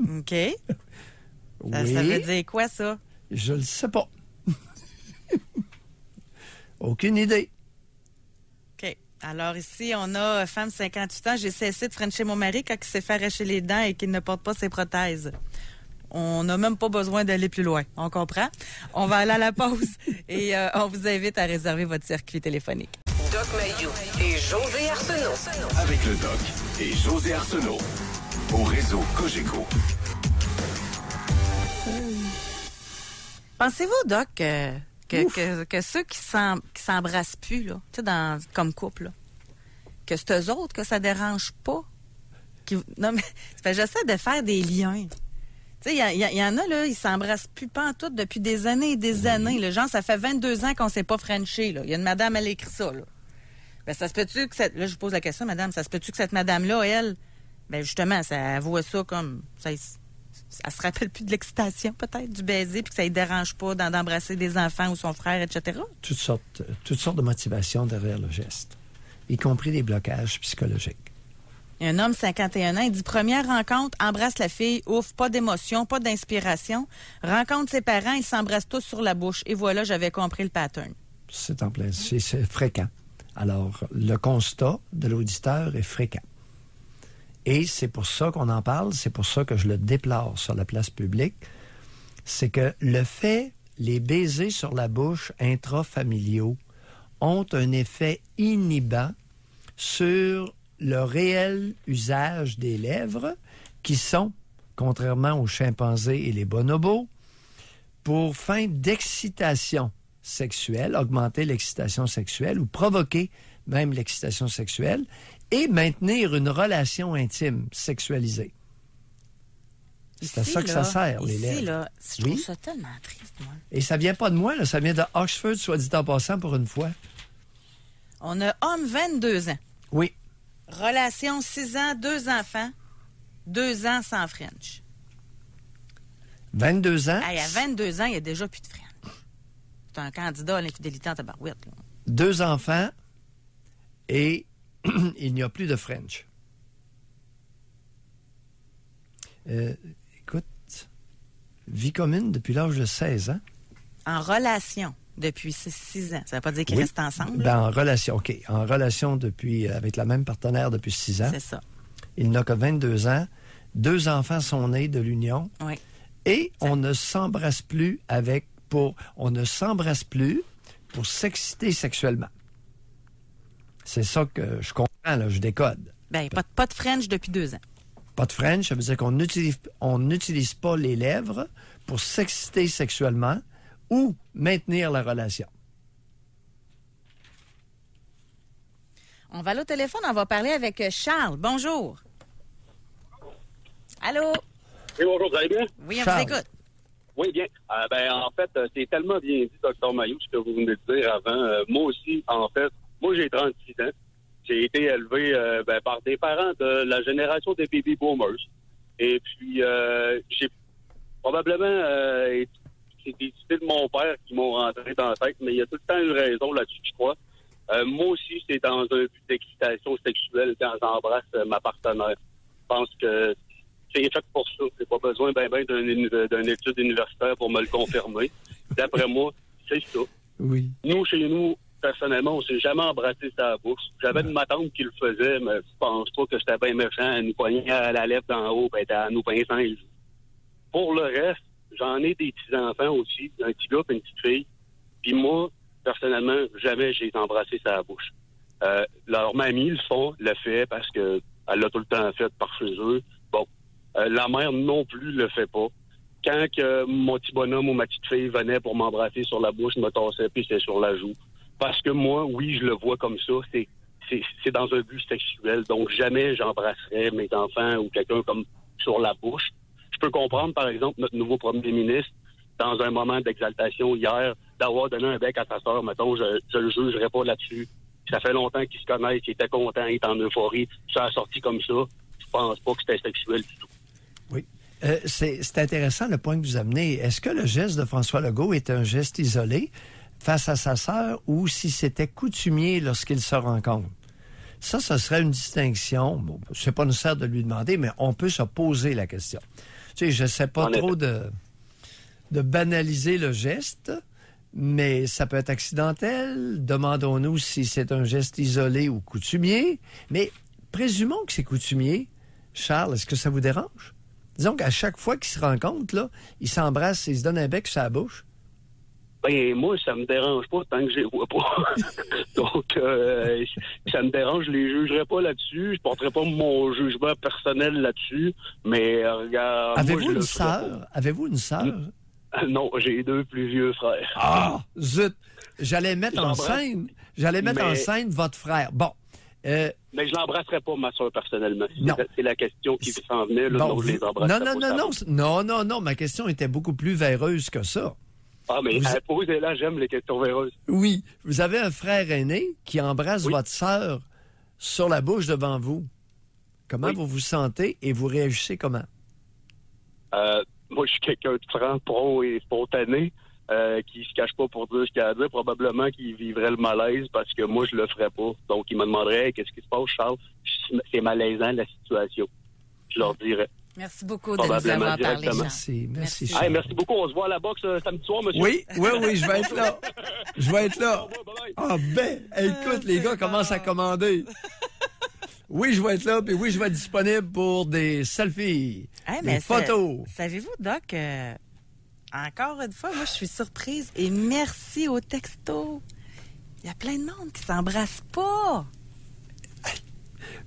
OK. Ça veut dire quoi, ça? Je le sais pas. Aucune idée. Alors ici, on a femme 58 ans. J'ai cessé de frencher mon mari quand il s'est fait arracher les dents et qu'il ne porte pas ses prothèses. On n'a même pas besoin d'aller plus loin. On comprend? On va aller à la pause et euh, on vous invite à réserver votre circuit téléphonique. Doc Mayou et José Arsenault. Avec le Doc et José Arsenault. Au réseau Cogeco. Pensez-vous, Doc, euh, que, que, que ceux qui s'em- qui s'embrassent plus, là, tu sais, dans- comme couple, là, que c'est eux autres que ça dérange pas? Qui- non, mais j'essaie de faire des liens. Tu sais, il y, en a, là, ils s'embrassent plus pas en tout depuis des années et des années. Le genre, ça fait 22 ans qu'on s'est pas frenché, là. Il y a une madame, elle écrit ça, là. Ben, ça se peut-tu que cette... Là, je vous pose la question, madame, ça se peut-tu que cette madame-là, elle, ben, justement, ça, voit ça comme... Ça, elle se rappelle plus de l'excitation, peut-être, du baiser, puis que ça ne dérange pas d'embrasser des enfants ou son frère, etc. Toutes sortes, euh, toutes sortes de motivations derrière le geste, y compris des blocages psychologiques. Un homme, 51 ans, il dit première rencontre, embrasse la fille, ouf, pas d'émotion, pas d'inspiration. Rencontre ses parents, ils s'embrassent tous sur la bouche. Et voilà, j'avais compris le pattern. C'est en plein, c'est fréquent. Alors, le constat de l'auditeur est fréquent. Et c'est pour ça qu'on en parle, c'est pour ça que je le déplore sur la place publique. C'est que le fait, les baisers sur la bouche intrafamiliaux ont un effet inhibant sur le réel usage des lèvres, qui sont, contrairement aux chimpanzés et les bonobos, pour fin d'excitation sexuelle, augmenter l'excitation sexuelle ou provoquer même l'excitation sexuelle et maintenir une relation intime sexualisée. C'est à ça que là, ça sert, les ici, lèvres. là, je Oui. trouve ça tellement triste, moi. Et ça vient pas de moi, là, ça vient de Oxford, soit dit en passant pour une fois. On a homme, 22 ans. Oui. Relation, 6 ans, deux enfants, deux ans sans French. 22 ans, Hey, à 22 ans, il n'y a déjà plus de French. C'est un candidat à l'infidélité en tabarouette. Là. deux enfants et il n'y a plus de French. Euh, écoute, vie commune depuis l'âge de 16 ans. En relation depuis 6 ans. Ça ne veut pas dire qu'ils Oui. restent ensemble? Ben, en relation, OK. En relation depuis, euh, avec la même partenaire depuis 6 ans. C'est ça. Il n'a que 22 ans. Deux enfants sont nés de l'union. Oui. Et on ne s'embrasse plus avec pour on ne s'embrasse plus pour s'exciter sexuellement. C'est ça que je comprends, là, je décode. Ben, pas, de- pas de French depuis deux ans. Pas de French, ça veut dire qu'on n'utilise on n'utilise pas les lèvres pour s'exciter sexuellement ou maintenir la relation. On va aller au téléphone, on va parler avec euh, Charles. Bonjour. Allô? Oui, bonjour, vous allez bien? Oui, on Charles. vous écoute. Oui, bien. Euh, ben, en fait, euh, c'est tellement bien dit, Dr. Maillot, ce que vous venez de dire avant. Euh, moi aussi, en fait, moi, j'ai 36 ans. j'ai été élevé euh, ben, par des parents de la génération des baby boomers. Et puis, euh, j'ai probablement, euh, c'est des idées de mon père qui m'ont rentré dans la tête, mais il y a tout le temps une raison là-dessus, je crois. Moi aussi, c'est dans un but d'excitation sexuelle quand j'embrasse ma partenaire. Je pense que c'est fait pour ça. J'ai pas besoin ben ben d'une étude universitaire pour me le confirmer. D'après moi, c'est ça. Oui. Nous, chez nous, personnellement, on s'est jamais embrassé sa bouche. J'avais une ma tante qui le faisait, mais je pense pas que j'étais bien méchant. Elle nous poignait à la lèvre d'en haut, ben, à nous pinçant les. Pour le reste, j'en ai des petits-enfants aussi, un petit gars et une petite fille. Puis moi, personnellement, jamais j'ai embrassé sa bouche. Euh, leur mamie le font, le fait parce que elle l'a tout le temps fait par chez eux. Bon, euh, la mère non plus le fait pas. Quand que mon petit bonhomme ou ma petite fille venait pour m'embrasser sur la bouche, me tassais puis c'était sur la joue. Parce que moi, oui, je le vois comme ça. C'est c'est dans un but sexuel. Donc jamais j'embrasserais mes enfants ou quelqu'un comme sur la bouche. Je peux comprendre, par exemple, notre nouveau premier ministre, dans un moment d'exaltation hier, d'avoir donné un bec à sa sœur, mettons, je, je le jugerai pas là-dessus. Ça fait longtemps qu'ils se connaissent, ils étaient contents, ils étaient en euphorie. Ça a sorti comme ça. Je pense pas que c'était sexuel du tout. Oui. Euh, c'est intéressant le point que vous amenez. Est-ce que le geste de François Legault est un geste isolé? Face à sa sœur ou si c'était coutumier lorsqu'ils se rencontrent? Ça, ce serait une distinction. Bon, c'est pas nécessaire de lui demander, mais on peut se poser la question. Tu sais, je sais pas En trop de, de banaliser le geste, mais ça peut être accidentel. Demandons-nous si c'est un geste isolé ou coutumier. Mais présumons que c'est coutumier. Charles, est-ce que ça vous dérange? Disons qu'à chaque fois qu'ils se rencontrent, là, ils s'embrassent et ils se donnent un bec sur la bouche. Ben, moi, ça me dérange pas tant que je les vois pas. Donc, euh, ça me dérange, je les jugerai pas là-dessus. Je porterai pas mon jugement personnel là-dessus. Mais, euh, regarde. Avez-vous une sœur? Avez-vous une sœur? pas. Non, j'ai deux plus vieux frères. Ah, zut! J'allais mettre en scène, j'allais mettre en scène votre frère. Bon. Euh, Mais je l'embrasserai pas, ma soeur, personnellement. C'est Non. la- question qui s'en venait. Là, bon, je les non, non, pas, non, non, non, non, non, ma question était beaucoup plus véreuse que ça. Ah, mais Vous- euh, posez-la, j'aime les questions véreuses. Oui, vous avez un frère aîné qui embrasse Oui. votre sœur sur la bouche devant vous. Comment Oui. vous vous sentez et vous réagissez comment? Euh, moi, je suis quelqu'un de franc, pro et spontané, euh, qui se cache pas pour dire ce qu'il a à dire. Probablement qu'il vivrait le malaise parce que moi, je le ferais pas. Donc, il me demanderait Hey, qu'est-ce qui se passe, Charles? C'est malaisant, la situation. Je leur dirais. Merci beaucoup de nous avoir parlé. Jean. Merci, merci. Merci. Hey, merci beaucoup. On se voit à la boxe euh, samedi soir, monsieur. Oui, oui, oui, je vais être là. Je vais être là. Ah ben, écoute, les gars commencent à commander. Oui, je vais être là, puis oui, je vais être disponible pour des selfies, Hey, des photos. Savez-vous, Doc, euh, encore une fois, moi, je suis surprise et merci au texto. Il y a plein de monde qui s'embrasse pas.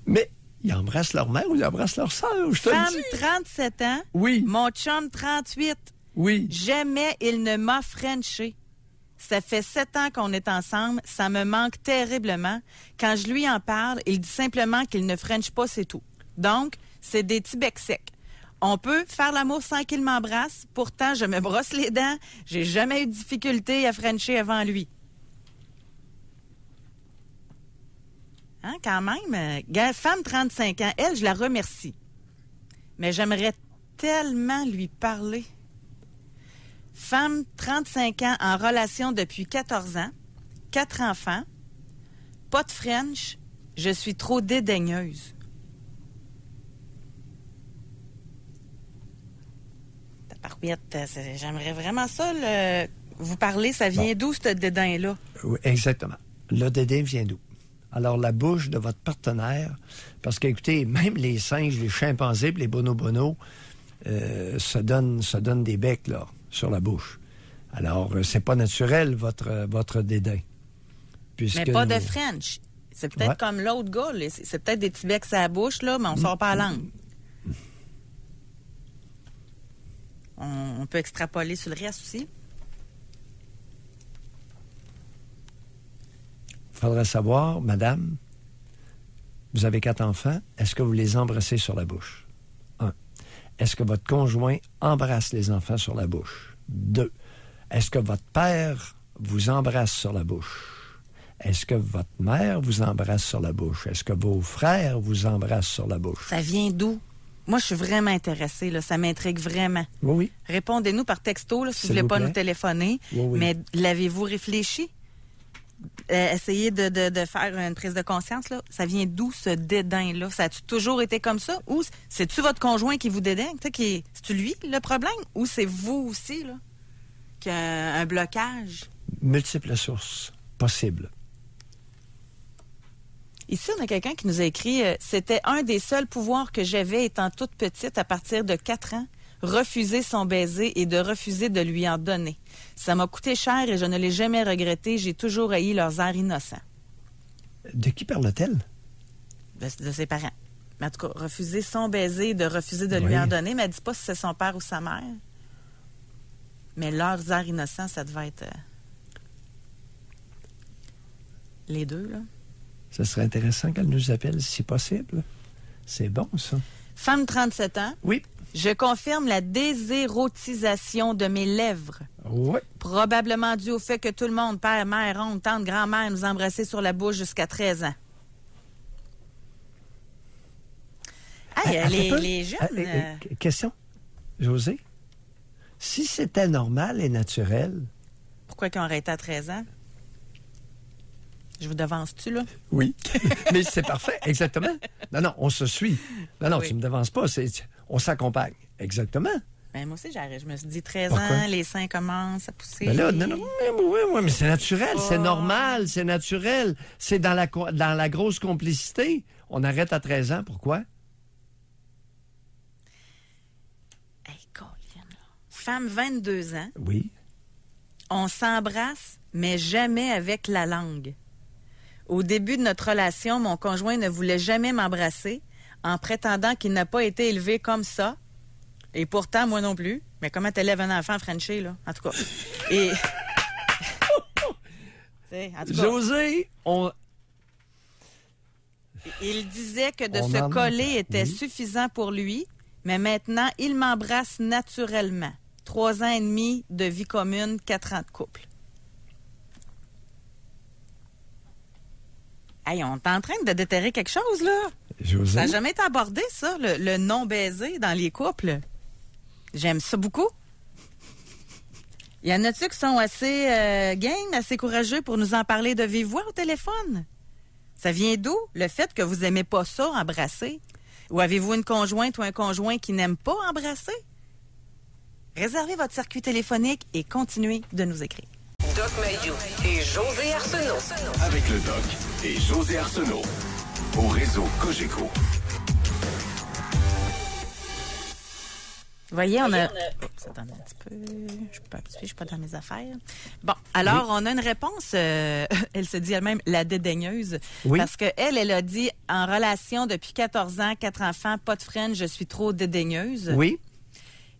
Mais ils embrassent leur mère ou ils embrassent leur sœur, je te Femme, le dis. 37 ans. Oui, Mon chum, 38. oui. Jamais il ne m'a frenché. Ça fait sept ans qu'on est ensemble. Ça me manque terriblement. Quand je lui en parle, il dit simplement qu'il ne french pas, c'est tout. Donc, c'est des petits becs secs. On peut faire l'amour sans qu'il m'embrasse. Pourtant, je me brosse les dents. J'ai jamais eu de difficulté à frencher avant lui. Hein, quand même. euh, femme 35 ans, elle, je la remercie. Mais j'aimerais tellement lui parler. Femme, 35 ans, en relation depuis 14 ans, quatre enfants, pas de French, je suis trop dédaigneuse. Euh, j'aimerais vraiment ça, le- vous parler. Ça vient d'où, ce dédain-là? Oui, exactement. Le dédain vient d'où? Alors, la bouche de votre partenaire, parce qu'écoutez, même les singes, les chimpanzés, les bonobos euh, se, donnent, se donnent des becs, là, sur la bouche. Alors, euh, c'est pas naturel, votre, euh, votre dédain. Puisque Mais pas de French. C'est peut-être Ouais. comme l'autre gars. C'est peut-être des petits becs à la bouche, là, mais on sort pas la langue. On, on peut extrapoler sur le reste aussi. Faudrait savoir, madame, vous avez quatre enfants, est-ce que vous les embrassez sur la bouche? Un. Est-ce que votre conjoint embrasse les enfants sur la bouche? Deux. Est-ce que votre père vous embrasse sur la bouche? Est-ce que votre mère vous embrasse sur la bouche? Est-ce que vos frères vous embrassent sur la bouche? Ça vient d'où? Moi, je suis vraiment intéressée, là. Ça m'intrigue vraiment. Oui, oui. Répondez-nous par texto, là, si vous voulez vous pas plaît. nous téléphoner. Oui, oui. Mais l'avez-vous réfléchi? Euh, essayez de, de- de faire une prise de conscience, là. Ça vient d'où ce dédain-là? Ça a-tu toujours été comme ça? Ou c'est-tu votre conjoint qui vous dédaigne? Qui est- C'est-tu lui le problème? Ou c'est vous aussi, là? Qui a un, un blocage? Multiples sources possibles. Ici, on a quelqu'un qui nous a écrit euh, C'était un des seuls pouvoirs que j'avais étant toute petite à partir de 4 ans, refuser son baiser et de refuser de lui en donner. Ça m'a coûté cher et je ne l'ai jamais regretté. J'ai toujours haï leurs airs innocents De qui parle-t-elle? de, de ses parents. Mais en tout cas, refuser son baiser et de refuser de lui en donner, mais elle dit pas si c'est son père ou sa mère. Mais leurs airs innocents, ça devait être euh, les deux, là. Ce serait intéressant qu'elle nous appelle si possible. C'est bon, ça. Femme 37 ans, Oui. Je confirme la désérotisation de mes lèvres. Oui. Probablement dû au fait que tout le monde, père, mère, oncle, tante, grand-mère, nous embrassait sur la bouche jusqu'à 13 ans. Hey, Ah, les, les jeunes. Euh, Question, José. Si c'était normal et naturel, pourquoi ils ont arrêté à 13 ans? Je vous devance-tu, là? oui. Mais c'est parfait, exactement. Non, non, on se suit. Non, non, Oui. tu me devances pas. C'est- On s'accompagne. Exactement. Ben, moi aussi, j'arrête. Je me suis dit 13 Pourquoi? ans, les seins commencent à pousser. Mais là, non, non, mais, oui, oui, mais c'est naturel, c'est Oh. normal, c'est naturel. C'est dans la, dans la grosse complicité. On arrête à 13 ans, pourquoi? Hey, Colin. Femme 22 ans, Oui. on s'embrasse, mais jamais avec la langue. Au début de notre relation, mon conjoint ne voulait jamais m'embrasser en prétendant qu'il n'a pas été élevé comme ça. Et pourtant, moi non plus. Mais comment t'élèves un enfant Frenché, là? En tout cas. Et. Tu sais, en tout cas, José, on, il disait que de On se coller était oui. suffisant pour lui, mais maintenant, il m'embrasse naturellement. Trois ans et demi de vie commune, quatre ans de couple. Hey, on est en train de déterrer quelque chose, là. José, Ça n'a jamais été abordé, ça, le, le non-baiser dans les couples? J'aime ça beaucoup. Y en a-tu qui sont assez euh, game, assez courageux pour nous en parler de vive voix au téléphone? Ça vient d'où? Le fait que vous aimez pas ça, embrasser? Ou avez-vous une conjointe ou un conjoint qui n'aime pas embrasser? Réservez votre circuit téléphonique et continuez de nous écrire. Doc Mayou et José Arsenault. Avec le doc et José Arsenault. Au réseau Cogeco. Vous voyez, on a. Oups, attendez un petit peu. Je peux appuyer, je suis pas dans mes affaires. Bon, alors, on a une réponse. euh, elle se dit elle-même la dédaigneuse. Oui. Parce qu'elle, elle, elle a dit en relation depuis 14 ans, quatre enfants, pas de freine, je suis trop dédaigneuse. oui,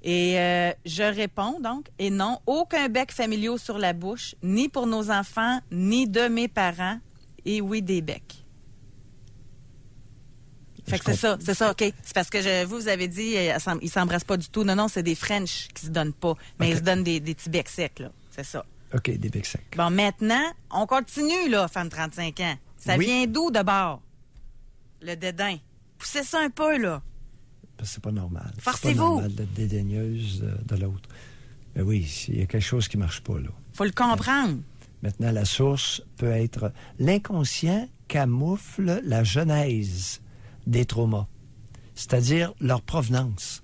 Et euh, je réponds donc, et non, aucun bec familiaux sur la bouche, ni pour nos enfants, ni de mes parents, et oui, des becs. Fait que c'est ça, c'est ça, OK. C'est parce que je, vous, vous avez dit, euh, ils s'embrassent pas du tout. Non, non, c'est des French qui se donnent pas. Mais ils se donnent des, des petits becs secs, là. C'est ça. OK, des becs secs. Bon, maintenant, on continue, là, femme de 35 ans. Ça Oui. vient d'où, d'abord? Le dédain. Poussez ça un peu, là. Parce que c'est pas normal. C'est pas Forcez-vous. normal d'être dédaigneuse euh, de l'autre. Mais oui, il y a quelque chose qui marche pas, là. Faut le comprendre. Maintenant, la source peut être l'inconscient camoufle la genèse des traumas, c'est-à-dire leur provenance.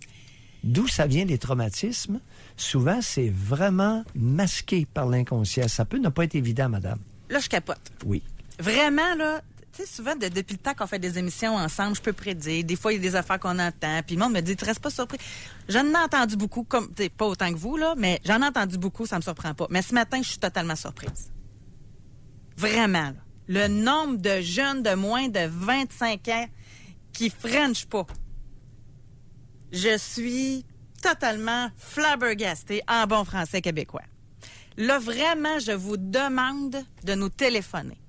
D'où ça vient les traumatismes? Souvent, c'est vraiment masqué par l'inconscient. Ça peut ne pas être évident, madame. Là, je capote. Oui. Vraiment, là, tu sais, souvent, de- depuis le temps qu'on fait des émissions ensemble, je peux prédire. Des fois, il y a des affaires qu'on entend. Puis le monde me dit, tu restes pas surpris. J'en ai entendu beaucoup, comme, pas autant que vous, là, mais j'en ai entendu beaucoup, ça me surprend pas. Mais ce matin, je suis totalement surprise. Vraiment, là. Le nombre de jeunes de moins de 25 ans qui frenchent pas. Je suis totalement flabbergastée en bon français québécois. Là, vraiment, je vous demande de nous téléphoner.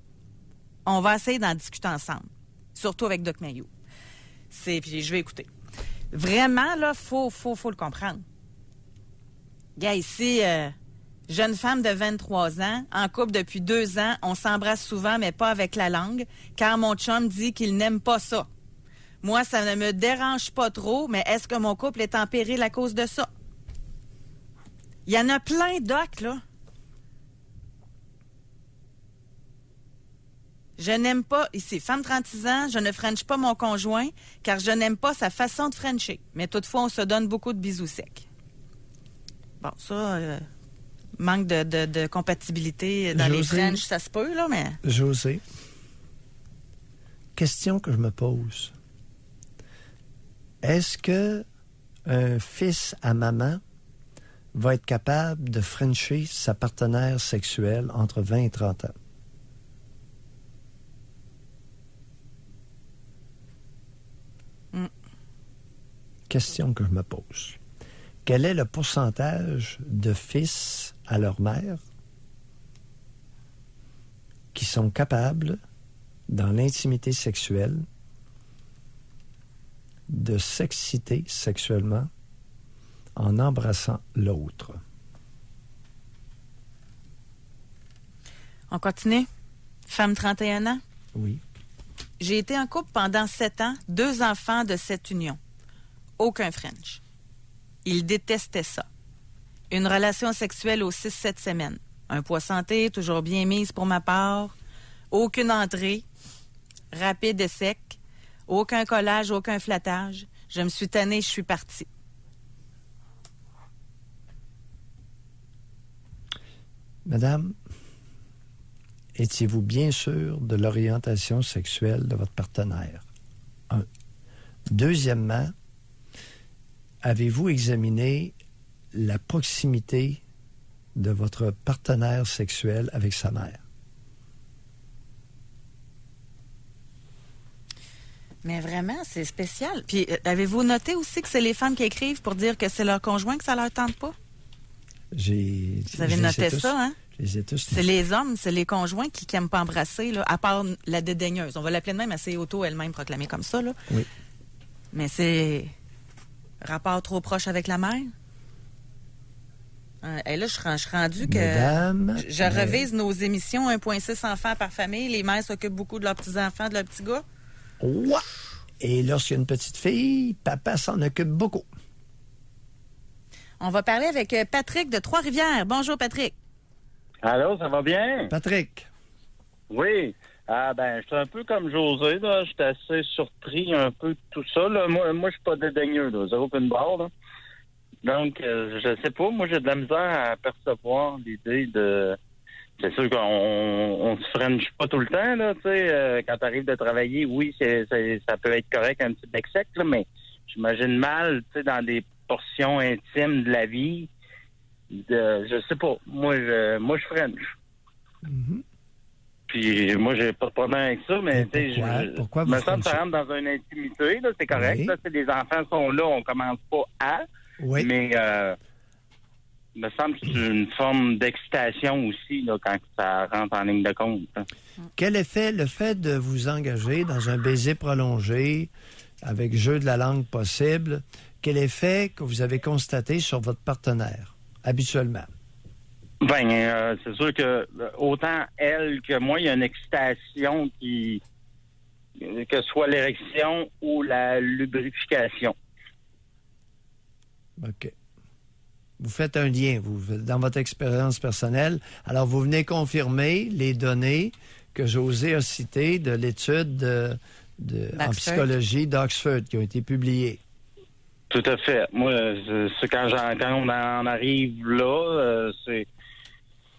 On va essayer d'en discuter ensemble, surtout avec Doc Mayou. C'est, puis je vais écouter. Vraiment, là, faut, faut, faut le comprendre. Gars, ici, euh, Jeune femme de 23 ans, en couple depuis deux ans, on s'embrasse souvent, mais pas avec la langue, car mon chum dit qu'il n'aime pas ça. Moi, ça ne me dérange pas trop, mais est-ce que mon couple est en péril à cause de ça? Il y en a plein docs, là. Je n'aime pas, ici, femme 36 ans, je ne french pas mon conjoint, car je n'aime pas sa façon de frencher. Mais toutefois, on se donne beaucoup de bisous secs. Bon, ça, euh, manque de, de- de compatibilité dans les. French, ça se peut, là, mais... José, question que je me pose. Est-ce que un fils à maman va être capable de frencher sa partenaire sexuelle entre 20 et 30 ans? Mm. Question que je me pose. Quel est le pourcentage de fils à leur mère qui sont capables, dans l'intimité sexuelle, de s'exciter sexuellement en embrassant l'autre? On continue? Femme 31 ans? Oui. J'ai été en couple pendant sept ans, deux enfants de cette union. Aucun French. Il détestait ça. Une relation sexuelle aux 6-7 semaines. Un poids santé, toujours bien mise pour ma part. Aucune entrée. Rapide et sec. Aucun collage, aucun flattage. Je me suis tannée, je suis partie. Madame, étiez-vous bien sûr de l'orientation sexuelle de votre partenaire? Deuxièmement, avez-vous examiné la proximité de votre partenaire sexuel avec sa mère? Mais vraiment, c'est spécial. Puis, euh, avez-vous noté aussi que c'est les femmes qui écrivent pour dire que c'est leur conjoint que ça leur tente pas? J'ai, Vous avez noté ça, hein? C'est les hommes, c'est les conjoints qui n'aiment pas embrasser, là, à part la dédaigneuse. On va l'appeler de même, s'est auto elle-même proclamée comme ça. Là. Oui. Mais c'est rapport trop proche avec la mère? Hein, Et là, je je suis rendue que Mesdames, je je mais- revise nos émissions 1,6 enfants par famille. Les mères s'occupent beaucoup de leurs petits-enfants, de leurs petits gars. Et lorsqu'il y a une petite fille, papa s'en occupe beaucoup. On va parler avec euh, Patrick de Trois-Rivières. Bonjour, Patrick. Allô, ça va bien? Patrick, Oui. Ah ben, je suis un peu comme José, là. J'étais assez surpris un peu de tout ça. Là. Moi, moi je suis pas dédaigneux, là. Zéro aucune barre, là. Donc, euh, je sais pas, moi j'ai de la misère à percevoir l'idée de. C'est sûr qu'on on se freine pas tout le temps, là, tu sais. euh, quand t'arrives de travailler, oui, c'est, c'est- ça peut être correct un petit bec sec, là, mais j'imagine mal, tu sais, dans des portions intimes de la vie. De, je sais pas. Moi, je, moi, je freine. Mhm. Puis moi, j'ai pas de problème avec ça, mais tu sais, pourquoi? je, Pourquoi me que ça rentre dans une intimité, là, c'est correct. Oui. Là, c'est les enfants sont là, on commence pas à, oui. mais euh, me semble que c'est une forme d'excitation aussi là, quand ça rentre en ligne de compte. hein. Quel effet le fait de vous engager dans un baiser prolongé avec jeu de la langue possible, quel effet que vous avez constaté sur votre partenaire habituellement? Ben, euh, c'est sûr que euh, autant elle que moi, il y a une excitation qui que ce soit l'érection ou la lubrification. OK. Vous faites un lien, vous, dans votre expérience personnelle. Alors, vous venez confirmer les données que José a citées de l'étude de, de- en psychologie d'Oxford qui ont été publiées. Tout à fait. Moi, c'est quand, j'en- quand on en arrive là, euh, c'est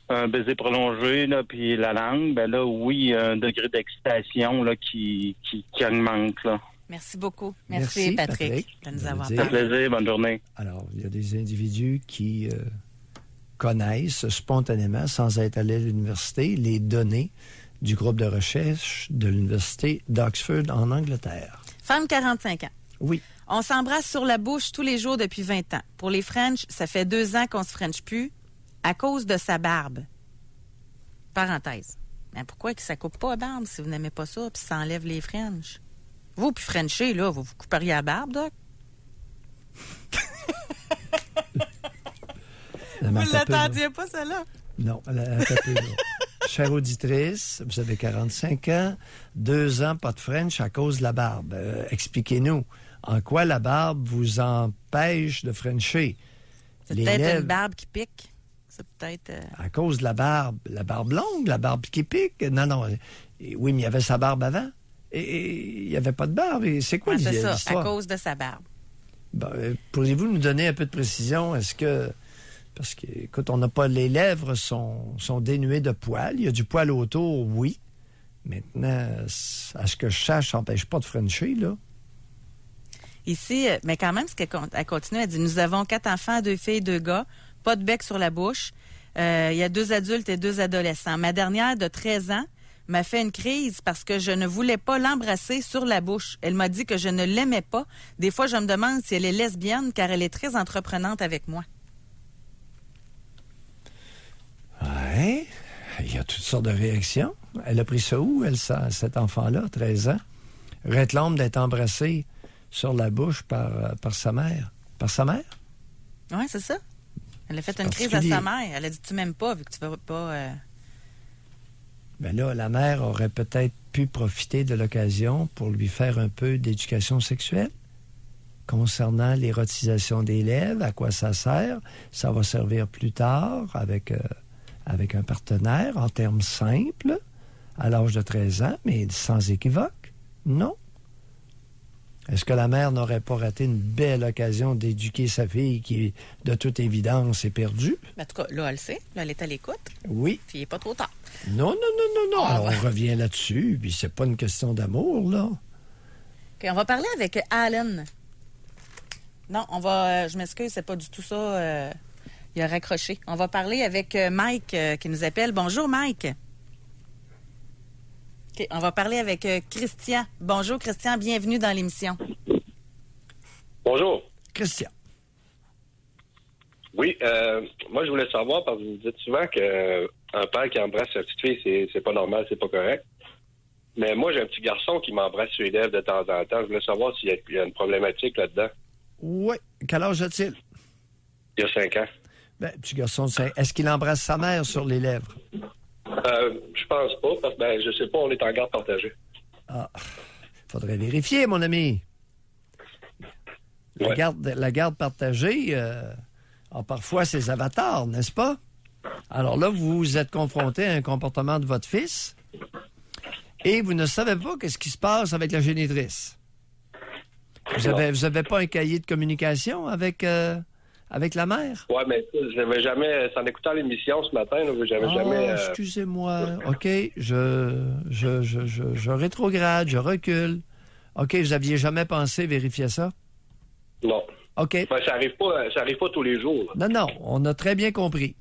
un baiser prolongé, là, puis la langue, ben là, oui, il y a un degré d'excitation là, qui, qui, qui augmente. Là. Merci beaucoup. Merci, Merci, Patrick, Patrick. de nous avoir dire- Ça fait parlé. plaisir, bonne journée. Alors, il y a des individus qui euh, connaissent spontanément, sans être allés à l'université, les données du groupe de recherche de l'Université d'Oxford en Angleterre. Femme 45 ans. Oui. On s'embrasse sur la bouche tous les jours depuis 20 ans. Pour les French, ça fait deux ans qu'on se French plus à cause de sa barbe. Parenthèse. Mais pourquoi que ça coupe pas la barbe si vous n'aimez pas ça puis ça enlève les French? Vous, puis Frencher, là, vous vous couperiez la barbe, Doc? Vous là. l'attendiez pas, celle-là? Non, elle a- là. Chère auditrice, vous avez 45 ans, deux ans, pas de French à cause de la barbe. Euh, Expliquez-nous, en quoi la barbe vous empêche de Frencher? C'est peut-être lèvres. une barbe qui pique. C'est peut-être... euh, À cause de la barbe. La barbe longue, la barbe qui pique. Non, non. Et oui, mais il y avait sa barbe avant. Et- il n'y avait pas de barbe. Et c'est quoi ouais, c'est ça, à cause de sa barbe. Bon, euh, Pourriez-vous nous donner un peu de précision? Est-ce que. Parce que, écoute, on n'a pas. Les lèvres sont, sont dénuées de poils. Il y a du poil autour, oui. Maintenant, à ce que je sache, ça n'empêche pas de Frencher, là. Ici, euh, mais quand même, ce qu'elle con- elle continue, elle dit Nous avons quatre enfants, deux filles, deux gars, pas de bec sur la bouche. Euh, Il y a deux adultes et deux adolescents. Ma dernière, de 13 ans, m'a fait une crise parce que je ne voulais pas l'embrasser sur la bouche. Elle m'a dit que je ne l'aimais pas. Des fois, je me demande si elle est lesbienne car elle est très entreprenante avec moi. Ouais. Il y a toutes sortes de réactions. Elle a pris ça où, elle, ça, cet enfant-là, 13 ans? Réclame d'être embrassé sur la bouche par, euh, par sa mère. Par sa mère? Oui, c'est ça. Elle a fait une crise à sa mère. Elle a dit Tu m'aimes pas vu que tu veux pas. euh, Ben là, la mère aurait peut-être pu profiter de l'occasion pour lui faire un peu d'éducation sexuelle concernant l'érotisation des lèvres, à quoi ça sert. Ça va servir plus tard avec, euh, avec un partenaire en termes simples, à l'âge de 13 ans, mais sans équivoque. Non. Est-ce que la mère n'aurait pas raté une belle occasion d'éduquer sa fille qui, de toute évidence, est perdue? ben, en tout cas, là, elle le sait. Là, elle est à l'écoute. Oui. Puis il n'est pas trop tard. Non, non, non, non, non. On Alors, on revient là-dessus, puis c'est pas une question d'amour, là. OK, on va parler avec Alan. Non, on va. euh, je m'excuse, c'est pas du tout ça. euh, il a raccroché. On va parler avec euh, Mike euh, qui nous appelle. Bonjour, Mike. OK, on va parler avec euh, Christian. Bonjour, Christian. Bienvenue dans l'émission. Bonjour. Christian. Oui, euh, moi, je voulais savoir, parce que vous dites souvent qu'un père qui embrasse sa petite fille, c'est, c'est pas normal, c'est pas correct. Mais moi, j'ai un petit garçon qui m'embrasse sur les lèvres de temps en temps. Je voulais savoir s'il y a, il y a une problématique là-dedans. Oui. Quel âge a-t-il? Il y a cinq ans. Ben, petit garçon de Est-ce qu'il embrasse sa mère sur les lèvres? Euh, je pense pas, parce que ben, je sais pas, on est en garde partagée. Faudrait vérifier, mon ami. La, Ouais. garde, la garde partagée euh, a parfois ses avatars, n'est-ce pas? Alors là, vous êtes confronté à un comportement de votre fils et vous ne savez pas qu'est-ce qui se passe avec la génitrice. Vous Non. avez, vous avez pas un cahier de communication avec, euh, avec la mère? Ouais, mais je n'avais jamais, en écoutant l'émission ce matin, là, j'avais Ah, jamais. euh, excusez-moi. OK, je, je, je, je, je rétrograde, je recule. OK, vous aviez jamais pensé vérifier ça? non. OK. Ben, ça arrive pas, ça arrive pas tous les jours. là. Non, non, on a très bien compris.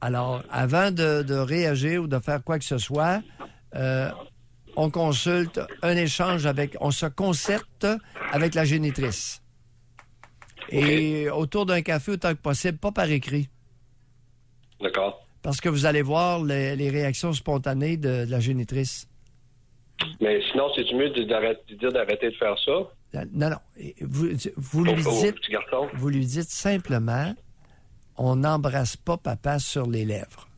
Alors, avant de, de réagir ou de faire quoi que ce soit, euh, on consulte un échange avec, on se concerte avec la génitrice. Et autour d'un café autant que possible, pas par écrit. D'accord. Parce que vous allez voir les, les réactions spontanées de, de la génitrice. Mais sinon, c'est mieux de, d'arrêter- de dire d'arrêter de faire ça au, Non, non. Vous, vous, lui dites, vous lui dites simplement on n'embrasse pas papa sur les lèvres.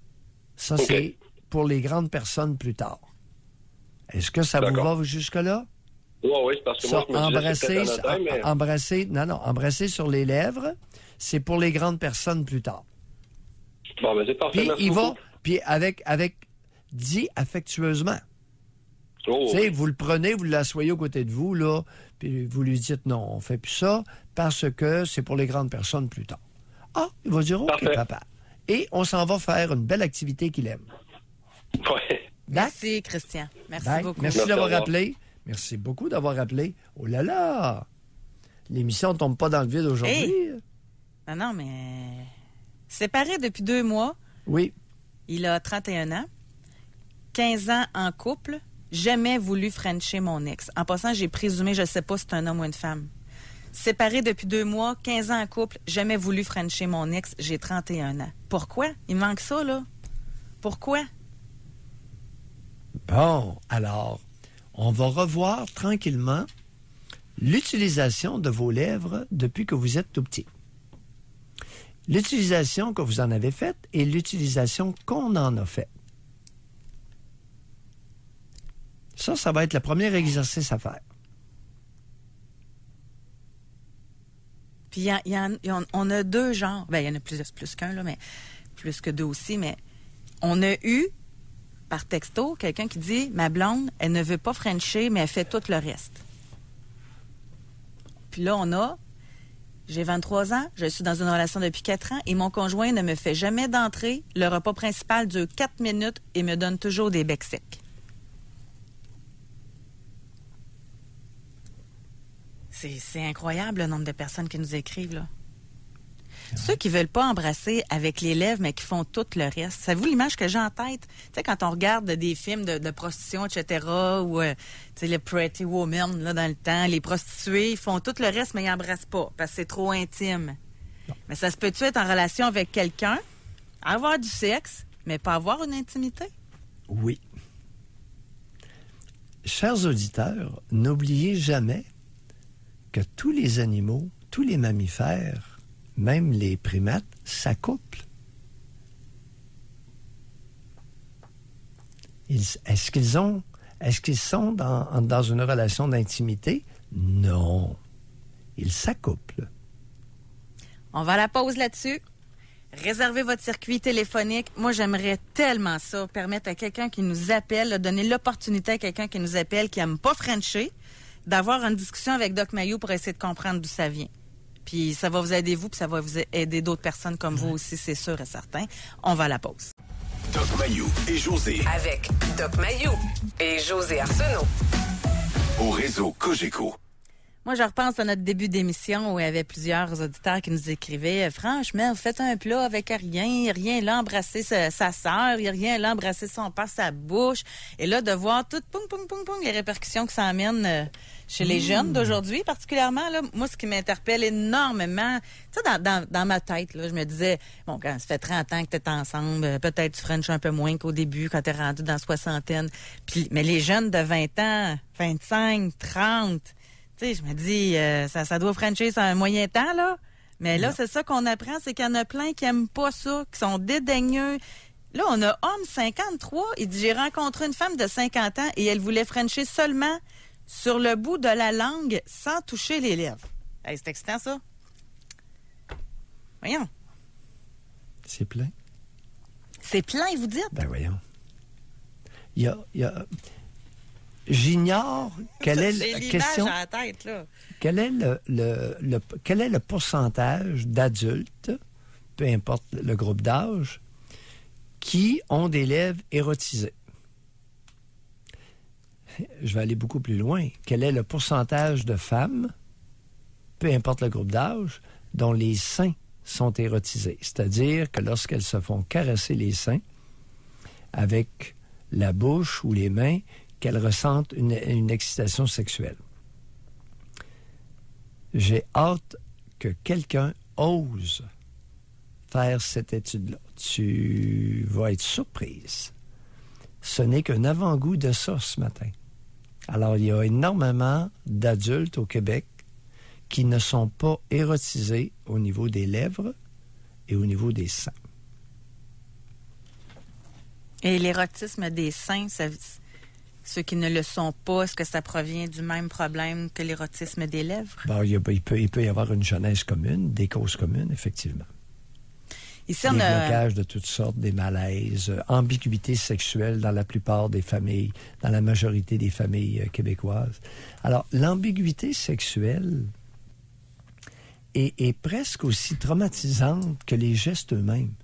Ça, c'est pour les grandes personnes plus tard. Est-ce que ça vous va jusque-là? Oui, oui, c'est parce que Ça, moi, je me embrasser, mais... embrasser, non, non, embrasser sur les lèvres, c'est pour les grandes personnes plus tard. Bon, ben, c'est parfait. Puis merci il va, beaucoup. puis avec, avec, dit affectueusement. Oh, Tu sais, vous le prenez, vous l'assoyez aux côté de vous, là, puis vous lui dites non, on fait plus ça parce que c'est pour les grandes personnes plus tard. Ah, il va dire OK, Parfait. papa. Et on s'en va faire une belle activité qu'il aime. ouais. Merci, Christian. Merci Bye. beaucoup. Merci Merci, d'avoir appelé. Merci beaucoup d'avoir appelé. Oh là là! L'émission ne tombe pas dans le vide aujourd'hui. Non, non, mais. Séparé depuis deux mois, Oui. il a 31 ans, 15 ans en couple, jamais voulu frencher mon ex. En passant, j'ai présumé, je sais pas si c'est un homme ou une femme. Séparé depuis deux mois, 15 ans en couple, jamais voulu frencher mon ex, j'ai 31 ans. Pourquoi? Il manque ça, là. Pourquoi? Bon, alors, on va revoir tranquillement l'utilisation de vos lèvres depuis que vous êtes tout petit. l'utilisation que vous en avez faite et l'utilisation qu'on en a faite. Ça, ça va être le premier exercice à faire. Puis on a deux genres. Ben, il y en a plus, plus qu'un, mais plus que deux aussi. Mais on a eu, par texto, quelqu'un qui dit Ma blonde, elle ne veut pas Frencher, mais elle fait tout le reste. Puis là, on a J'ai 23 ans, je suis dans une relation depuis 4 ans et mon conjoint ne me fait jamais d'entrée. Le repas principal dure 4 minutes et me donne toujours des becs secs. C'est incroyable le nombre de personnes qui nous écrivent, là. Ceux qui veulent pas embrasser avec les lèvres, mais qui font tout le reste. Savez-vous l'image que j'ai en tête? Tu sais, quand on regarde des films de, de prostitution, etc., ou, euh, tu sais, les Pretty Women, là, dans le temps, les prostituées, ils font tout le reste, mais ils embrassent pas, parce que c'est trop intime. Mais ça se peut-tu être en relation avec quelqu'un, avoir du sexe, mais pas avoir une intimité? Oui. Chers auditeurs, n'oubliez jamais que tous les animaux, tous les mammifères, même les primates, s'accouplent. Est-ce qu'ils ont, est-ce qu'ils sont dans, dans une relation d'intimité? Non. Ils s'accouplent. On va à la pause là-dessus. Réservez votre circuit téléphonique. Moi, j'aimerais tellement ça, permettre à quelqu'un qui nous appelle, donner l'opportunité à quelqu'un qui nous appelle, qui aime pas Frencher, d'avoir une discussion avec Doc Mayou pour essayer de comprendre d'où ça vient. Puis ça va vous aider vous, puis ça va vous aider d'autres personnes comme vous aussi, c'est sûr et certain. On va à la pause. Doc Mayou et José Avec Doc Mayou et José Arsenault. au réseau Cogeco. Moi, je repense à notre début d'émission où il y avait plusieurs auditeurs qui nous écrivaient Franchement, vous faites un plat avec rien, rien là embrasser sa, sa sœur, rien là embrasser son père, sa bouche. Et là, de voir tout, poum, poum, poum, poum, les répercussions que ça amène euh, chez les jeunes d'aujourd'hui, particulièrement, là, moi, ce qui m'interpelle énormément, tu sais, dans, dans, dans ma tête, là, je me disais Bon, quand ça fait 30 ans que tu es ensemble, euh, peut-être tu French un peu moins qu'au début, quand tu es rendu dans la soixantaine. Puis, mais les jeunes de 20 ans, 25, 30, tu sais, je me dis, euh, ça, ça doit Frencher sur un moyen temps, là. Mais là, c'est ça qu'on apprend, c'est qu'il y en a plein qui aiment pas ça, qui sont dédaigneux. Là, on a homme 53. Il dit, j'ai rencontré une femme de 50 ans et elle voulait Frencher seulement sur le bout de la langue sans toucher les lèvres. Hey, c'est excitant, ça. Voyons. C'est plein. C'est plein, vous dites? Ben voyons. Il y a. il y a- J'ignore quelle est la question. à la tête, là. Quel est le, le- le- quel est le pourcentage d'adultes, peu importe le groupe d'âge, qui ont des lèvres érotisées? Je vais aller beaucoup plus loin. Quel est le pourcentage de femmes, peu importe le groupe d'âge, dont les seins sont érotisés? C'est-à-dire que lorsqu'elles se font caresser les seins avec la bouche ou les mains, qu'elles ressentent une- une excitation sexuelle j'ai hâte que quelqu'un ose faire cette étude-là. Tu vas être surprise. Ce n'est qu'un avant-goût de ça ce matin. Alors, il y a énormément d'adultes au Québec qui ne sont pas érotisés au niveau des lèvres et au niveau des seins. Et l'érotisme des seins, ça- ceux qui ne le sont pas, est-ce que ça provient du même problème que l'érotisme des lèvres? Bon, il, peut, il peut y avoir une genèse commune, des causes communes, effectivement. Ici, des on a... blocages de toutes sortes, des malaises, euh, ambiguïté sexuelle dans la plupart des familles, dans la majorité des familles euh, québécoises. Alors, l'ambiguïté sexuelle est, est presque aussi traumatisante que les gestes eux-mêmes.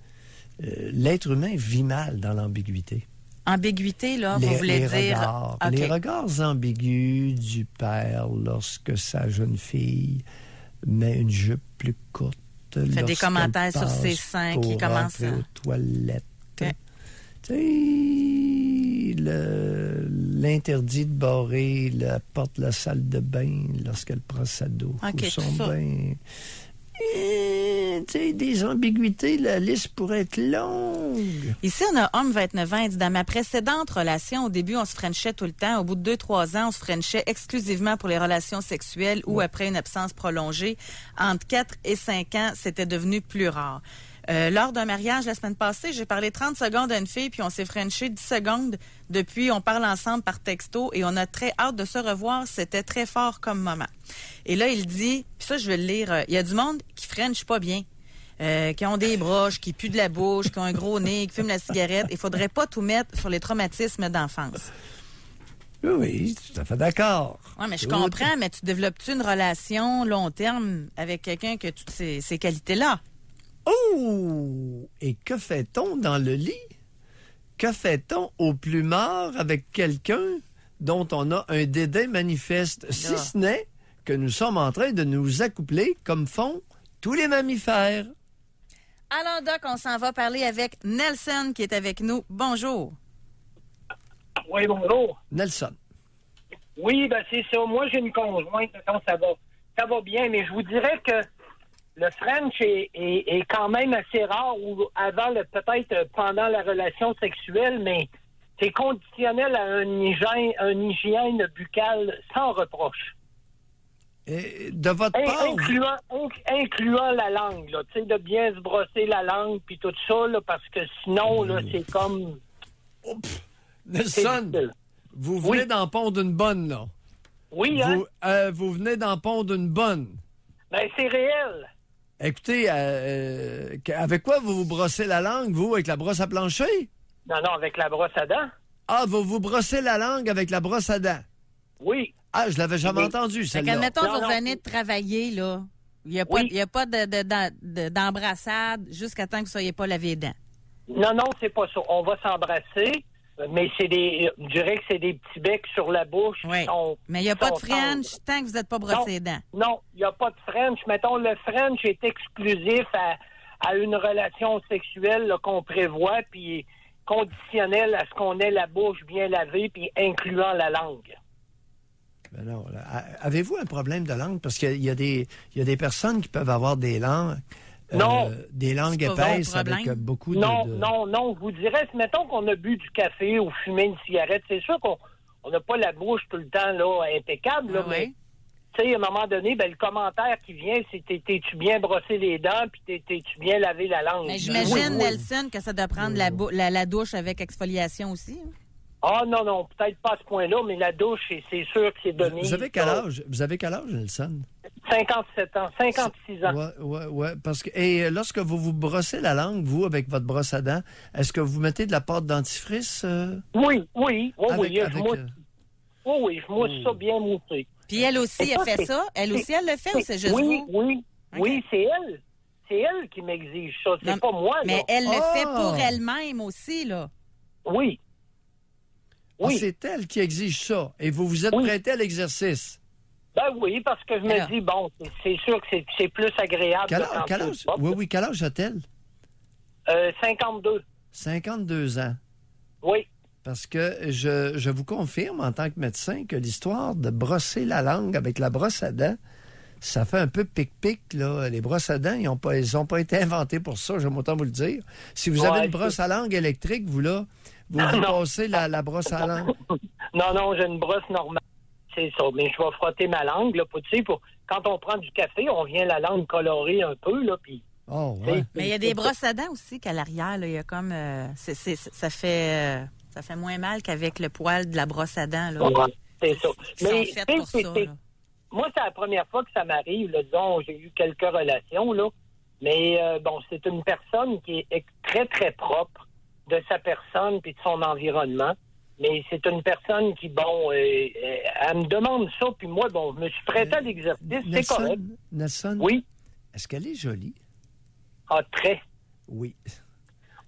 Euh, L'être humain vit mal dans l'ambiguïté. Ambiguïté, là, les, vous voulez les dire... regards, OK. les regards ambigus du père lorsque sa jeune fille met une jupe plus courte. Fait des commentaires sur ses seins qui commencent à- aux toilettes. L'interdit de barrer la porte de la salle de bain lorsqu'elle prend sa douche ou son bain. Et sais, des ambiguïtés, la liste pourrait être longue. Ici, on a homme 29 ans. Il dit, dans ma précédente relation, au début, on se frenchait tout le temps. Au bout de 2-3 ans, on se frenchait exclusivement pour les relations sexuelles ou après une absence prolongée. Entre 4 et 5 ans, c'était devenu plus rare. Euh, lors d'un mariage la semaine passée, j'ai parlé 30 secondes à une fille, puis on s'est frenché 10 secondes. Depuis, on parle ensemble par texto et on a très hâte de se revoir. C'était très fort comme moment. Et là, il dit, puis ça, je vais le lire, euh, il y a du monde qui french pas bien. euh, qui ont des broches, qui puent de la bouche, qui ont un gros nez, qui fument la cigarette. Il faudrait pas tout mettre sur les traumatismes d'enfance. Oui, oui, tout à fait d'accord. Oui, mais je comprends, mais tu développes-tu une relation long terme avec quelqu'un qui a toutes ces, ces qualités-là? Oh! Et que fait-on dans le lit? Que fait-on au plus mort avec quelqu'un dont on a un dédain manifeste, si ce n'est que nous sommes en train de nous accoupler comme font tous les mammifères? Alors, Doc, on s'en va parler avec Nelson qui est avec nous. Bonjour. Oui, bonjour. Nelson. Oui, ben c'est ça. Moi, j'ai une conjointe, donc ça va, ça va bien, mais je vous dirais que le French est, est- est quand même assez rare, ou avant, le- peut-être euh, pendant la relation sexuelle, mais c'est conditionnel à une hygiène, une hygiène buccale sans reproche. Et de votre In- part, incluant, inc- incluant la langue, là, de bien se brosser la langue, puis tout ça, là, parce que sinon, là, c'est comme... Oh, Nelson, vous venez Oui. d'en pondre une bonne, là. Oui, hein? Vous, euh, vous venez d'en pondre une bonne. Ben, c'est réel. Écoutez, euh, euh, que- avec quoi vous vous brossez la langue, vous, avec la brosse à plancher? Non, non, avec la brosse à dents. Ah, vous vous brossez la langue avec la brosse à dents? Oui. Ah, je l'avais jamais Oui. entendu, Fait celle-là. qu'admettons, Non, vous non. revenez de travailler, là. Il n'y a pas, Oui. il y a pas de, de- d'en- de- d'embrassade jusqu'à temps que vous ne soyez pas lavé les dents. Non, non, c'est pas ça. On va s'embrasser, mais c'est des. Je dirais que c'est des petits becs sur la bouche. qui Oui. sont- Mais il n'y a pas de French tendres. tant que vous n'êtes pas brossé les dents. Non, il n'y a pas de French. Mettons, le French est exclusif à, à une relation sexuelle là, qu'on prévoit, puis conditionnel à ce qu'on ait la bouche bien lavée, puis incluant la langue. Ben non, là, a- Avez-vous un problème de langue? Parce qu'il y a- il y, a des- il y a des personnes qui peuvent avoir des langues, euh, Non. des langues épaisses avec euh, beaucoup de... Non, de- non, non. Je vous dirais, mettons qu'on a bu du café ou fumé une cigarette, c'est sûr qu'on on n'a pas la bouche tout le temps là, impeccable, là, Ah mais ouais? tu sais, à un moment donné, ben, le commentaire qui vient, c'est t'es- t'es-tu bien brossé les dents, puis t'es- t'es-tu bien lavé la langue? Mais Oui, j'imagine, oui. Nelson, que ça doit prendre la, bou- la, la douche avec exfoliation aussi. hein? Ah non, non, peut-être pas à ce point-là, mais la douche, c'est- c'est sûr que c'est donné. Vous avez quel âge? Vous avez quel âge, Nelson? 57 ans, 56 ans. Ouais, ouais, ouais. Parce que, et euh, lorsque vous vous brossez la langue, vous, avec votre brosse à dents, est-ce que vous mettez de la pâte dentifrice? euh, Oui, oui, oui, avec- oui, je mousse, euh, oui, oui, je mousse ça bien moussé. Puis elle aussi, elle fait ça? Elle aussi, elle le fait ou c'est juste oui, vous? Oui, oui, c'est elle. C'est elle qui m'exige ça, c'est pas moi. Mais là. elle le fait Ah! pour elle-même aussi, là. Oui. Ah, Oui. c'est elle qui exige ça. Et vous vous êtes Oui. prêté à l'exercice. Ben oui, parce que je me Alors. dis, bon, c'est- sûr que c'est- plus agréable. Quel âge, quel oui, oui, quel âge a-t-elle? Euh, 52. 52 ans. Oui. Parce que je, je vous confirme en tant que médecin que l'histoire de brosser la langue avec la brosse à dents, ça fait un peu pic-pic. là. Les brosses à dents, ils n'ont pas, ils ont pas été inventés pour ça, j'aime autant vous le dire. Si vous avez une brosse à langue électrique, vous là, vous, vous non. passez la, la brosse à langue. Non, non, j'ai une brosse normale. C'est ça. Mais je vais frotter ma langue, là, pour, tu sais, pour, quand on prend du café, on vient la langue colorer un peu, là, puis... Oh, ouais. Mais il y a des brosses à dents aussi qu'à l'arrière, là, il y a comme... euh, c'est- c'est- ça fait euh, ça fait moins mal qu'avec le poil de la brosse à dents, là. Ouais, c'est ça. Mais, sais, pour ça, c'est- c'est- là. moi, c'est la première fois que ça m'arrive. là. Disons, j'ai eu quelques relations, là. Mais euh, bon, c'est une personne qui est très, très propre de sa personne puis de son environnement. Mais c'est une personne qui, bon, euh, euh, elle me demande ça, puis moi, bon, je me suis prêté à l'exercice, c'est Nelson, correct. Nelson, Oui, est-ce qu'elle est jolie? ah, très, Oui.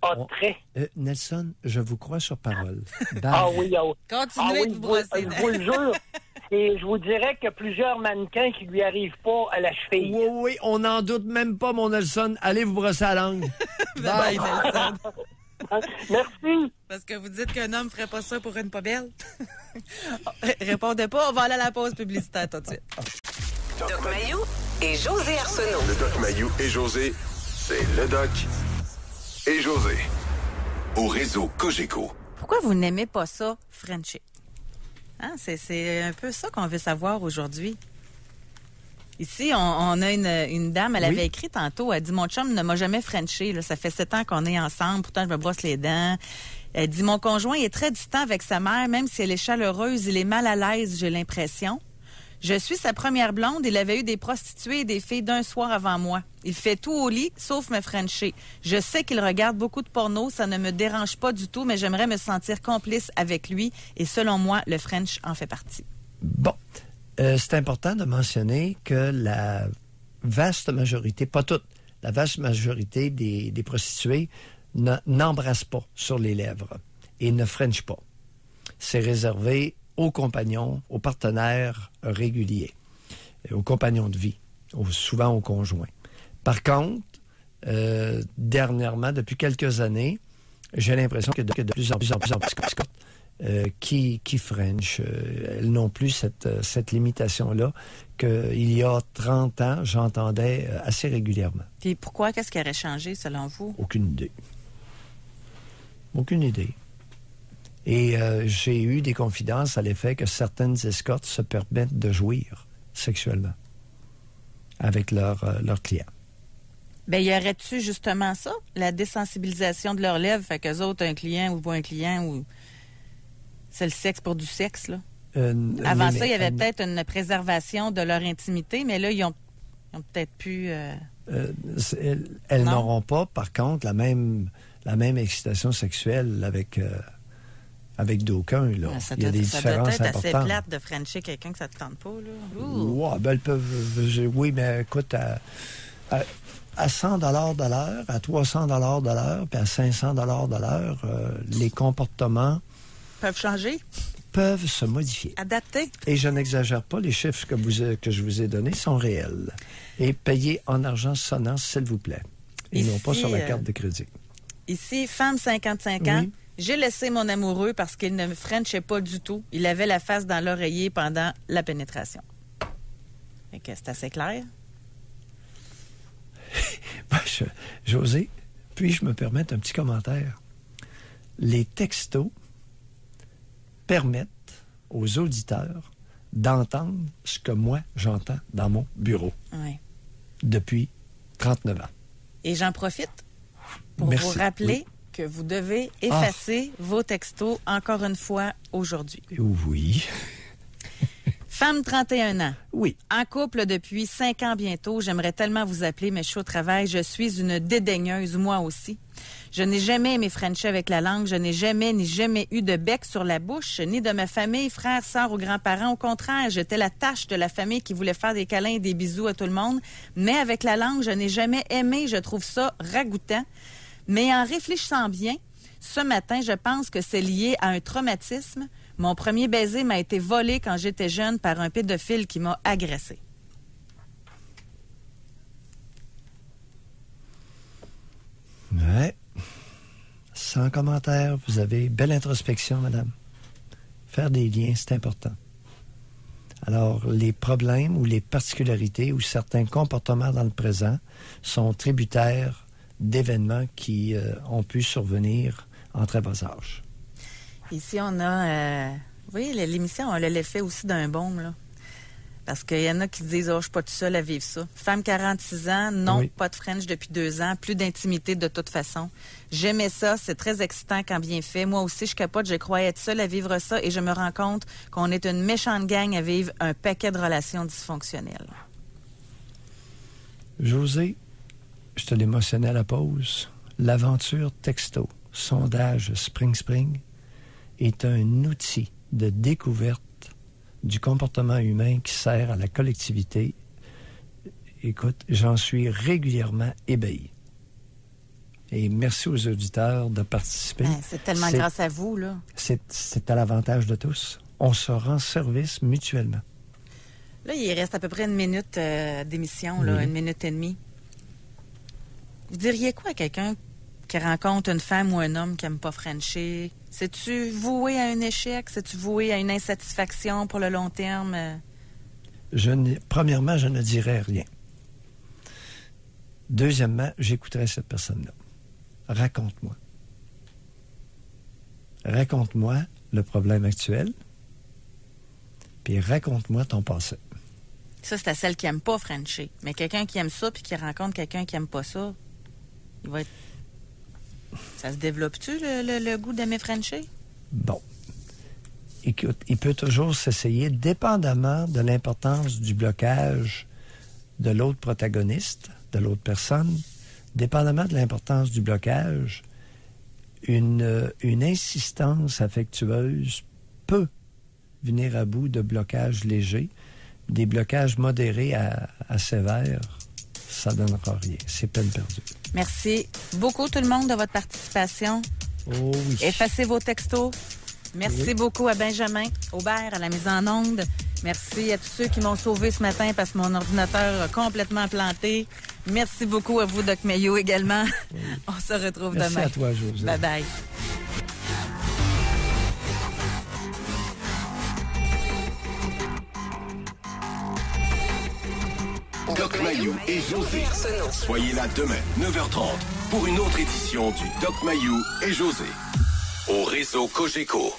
ah, On- très. Euh, Nelson, je vous crois sur parole. Bye. Ah oui, ah, oui. Continuez Ah oui, de je vous vous, brosser les je vous le jure. Et je vous dirais qu'il y a plusieurs mannequins qui lui arrivent pas à la cheville. Oui, oui, on n'en doute même pas, mon Nelson. Allez vous brosser la langue. Bye, Nelson. Merci. Parce que vous dites qu'un homme ferait pas ça pour une pas belle. Répondez pas, on va aller à la pause publicitaire tout de suite. Doc Mayou et José Arsenault. Le Doc Mayou et José C'est le doc et José. Au réseau Cogeco. Pourquoi vous n'aimez pas ça, Frenchie? Hein, c'est un peu ça qu'on veut savoir aujourd'hui. Ici, on, on a une, une dame, elle Oui. avait écrit tantôt, elle dit Mon chum ne m'a jamais Frenché. Là. Ça fait sept ans qu'on est ensemble, pourtant je me brosse les dents. Elle dit Mon conjoint est très distant avec sa mère, même si elle est chaleureuse, il est mal à l'aise, j'ai l'impression. Je suis sa première blonde. Il avait eu des prostituées et des filles d'un soir avant moi. Il fait tout au lit, sauf me frencher. Je sais qu'il regarde beaucoup de porno. Ça ne me dérange pas du tout, mais j'aimerais me sentir complice avec lui. Et selon moi, le French en fait partie. Bon, Euh, c'est important de mentionner que la vaste majorité, pas toutes, la vaste majorité des, des prostituées ne- n'embrassent pas sur les lèvres et ne frenchent pas. C'est réservé aux compagnons, aux partenaires réguliers, aux compagnons de vie, souvent aux conjoints. Par contre, euh, dernièrement, depuis quelques années, j'ai l'impression que que de plus en plus en plus en plus euh, qui, qui French, euh, elles n'ont plus cette, euh, cette limitation-là qu'il y a 30 ans, j'entendais assez régulièrement. Puis pourquoi? Qu'est-ce qui aurait changé selon vous? Aucune idée. Aucune idée. Et euh, j'ai eu des confidences à l'effet que certaines escortes se permettent de jouir sexuellement avec leurs leurs clients. Ben, y aurait-tu justement ça? La désensibilisation de leurs lèvres, fait qu'eux autres, un client ou pas un client, ou c'est le sexe pour du sexe, là? Euh, Avant mais- ça, il y avait peut-être une préservation de leur intimité, mais là, ils ont, peut-être pu... euh, Euh, elles n'auront pas, par contre, la même, la même excitation sexuelle avec, euh, avec d'aucuns. là. Ah, ça Il y a doit, des ça doit différences être assez plate de frencher quelqu'un que ça te tente pas, là. Ouais, ben, elles peuvent, oui, mais écoute, à, à, à 100 de l'heure, à 300 de l'heure, puis à 500 de l'heure, euh, les comportements Peuvent changer, peuvent se modifier. adapter? Et je n'exagère pas, les chiffres que, vous, ai- que je vous ai donnés sont réels. Et payez en argent sonnant, s'il vous plaît. Et non pas Ici, sur la euh, carte de crédit. Ici, femme 55 ans. Oui. J'ai laissé mon amoureux parce qu'il ne me frenchait pas du tout. Il avait la face dans l'oreiller pendant la pénétration. Fait que c'est assez clair? Ben, je- José, puis-je me permettre un petit commentaire? Les textos permettent aux auditeurs d'entendre ce que moi j'entends dans mon bureau Ouais. depuis 39 ans. Et j'en profite pour Merci. vous rappeler Oui. Ah. que vous devez effacer vos textos encore une fois aujourd'hui. Oui. Femme 31 ans. Oui. En couple depuis cinq ans bientôt, j'aimerais tellement vous appeler, mais je suis au travail. Je suis une dédaigneuse, moi aussi. Je n'ai jamais aimé Frencher avec la langue. Je n'ai jamais ni jamais eu de bec sur la bouche, ni de ma famille, frères, sœurs ou grands-parents. Au contraire, j'étais la tâche de la famille qui voulait faire des câlins et des bisous à tout le monde. Mais avec la langue, je n'ai jamais aimé. Je trouve ça ragoûtant. Mais en réfléchissant bien, ce matin, je pense que c'est lié à un traumatisme. Mon premier baiser m'a été volé quand j'étais jeune par un pédophile qui m'a agressé. Ouais. Sans commentaire, vous avez belle introspection, madame. Faire des liens, c'est important. Alors, les problèmes ou les particularités ou certains comportements dans le présent sont tributaires d'événements qui euh, ont pu survenir en très bas âge. Ici, on a. euh, oui, l'émission, on l'a fait aussi d'un baume, là. Parce qu'il y en a qui disent, oh, je suis pas tout seul à vivre ça. Femme 46 ans, non, Oui. pas de French depuis deux ans, plus d'intimité de toute façon. J'aimais ça, c'est très excitant quand bien fait. Moi aussi, je capote, je croyais être seule à vivre ça et je me rends compte qu'on est une méchante gang à vivre un paquet de relations dysfonctionnelles. José, je te mentionné à la pause, l'aventure texto, sondage Spring Spring, est un outil de découverte du comportement humain qui sert à la collectivité. Écoute, j'en suis régulièrement ébahi. Et merci aux auditeurs de participer. Ben, c'est tellement grâce à vous, là. C'est à l'avantage de tous. On se rend service mutuellement. Là, il reste à peu près une minute euh, d'émission, Oui. une minute et demie. Vous diriez quoi à quelqu'un qui rencontre une femme ou un homme qui n'aime pas Frencher? C'est-tu voué à un échec? C'est-tu voué à une insatisfaction pour le long terme? Je premièrement, je ne dirais rien. Deuxièmement, j'écouterai cette personne-là. Raconte-moi. Raconte-moi le problème actuel, puis raconte-moi ton passé. Ça, c'est à celle qui aime pas Frencher. Mais quelqu'un qui aime ça puis qui rencontre quelqu'un qui aime pas ça, il va être. Ça se développe-tu, le, le- le goût d'aimer Frencher? Bon. Écoute, il peut toujours s'essayer, dépendamment de l'importance du blocage de l'autre protagoniste, de l'autre personne, dépendamment de l'importance du blocage, une, une insistance affectueuse peut venir à bout de blocages légers. Des blocages modérés à, à sévères, ça ne donnera rien. C'est peine perdue. Merci beaucoup, tout le monde, de votre participation. Oh oui. Effacez vos textos. Merci Oui. beaucoup à Benjamin Aubert à la mise en onde. Merci à tous ceux qui m'ont sauvé ce matin parce que mon ordinateur a complètement planté. Merci beaucoup à vous, Doc Mayo, également. On se retrouve Merci demain. à toi, José. Bye bye. Doc Mayou et José. Soyez là demain, 9h30, pour une autre édition du Doc Mayou et José. Au réseau Cogeco.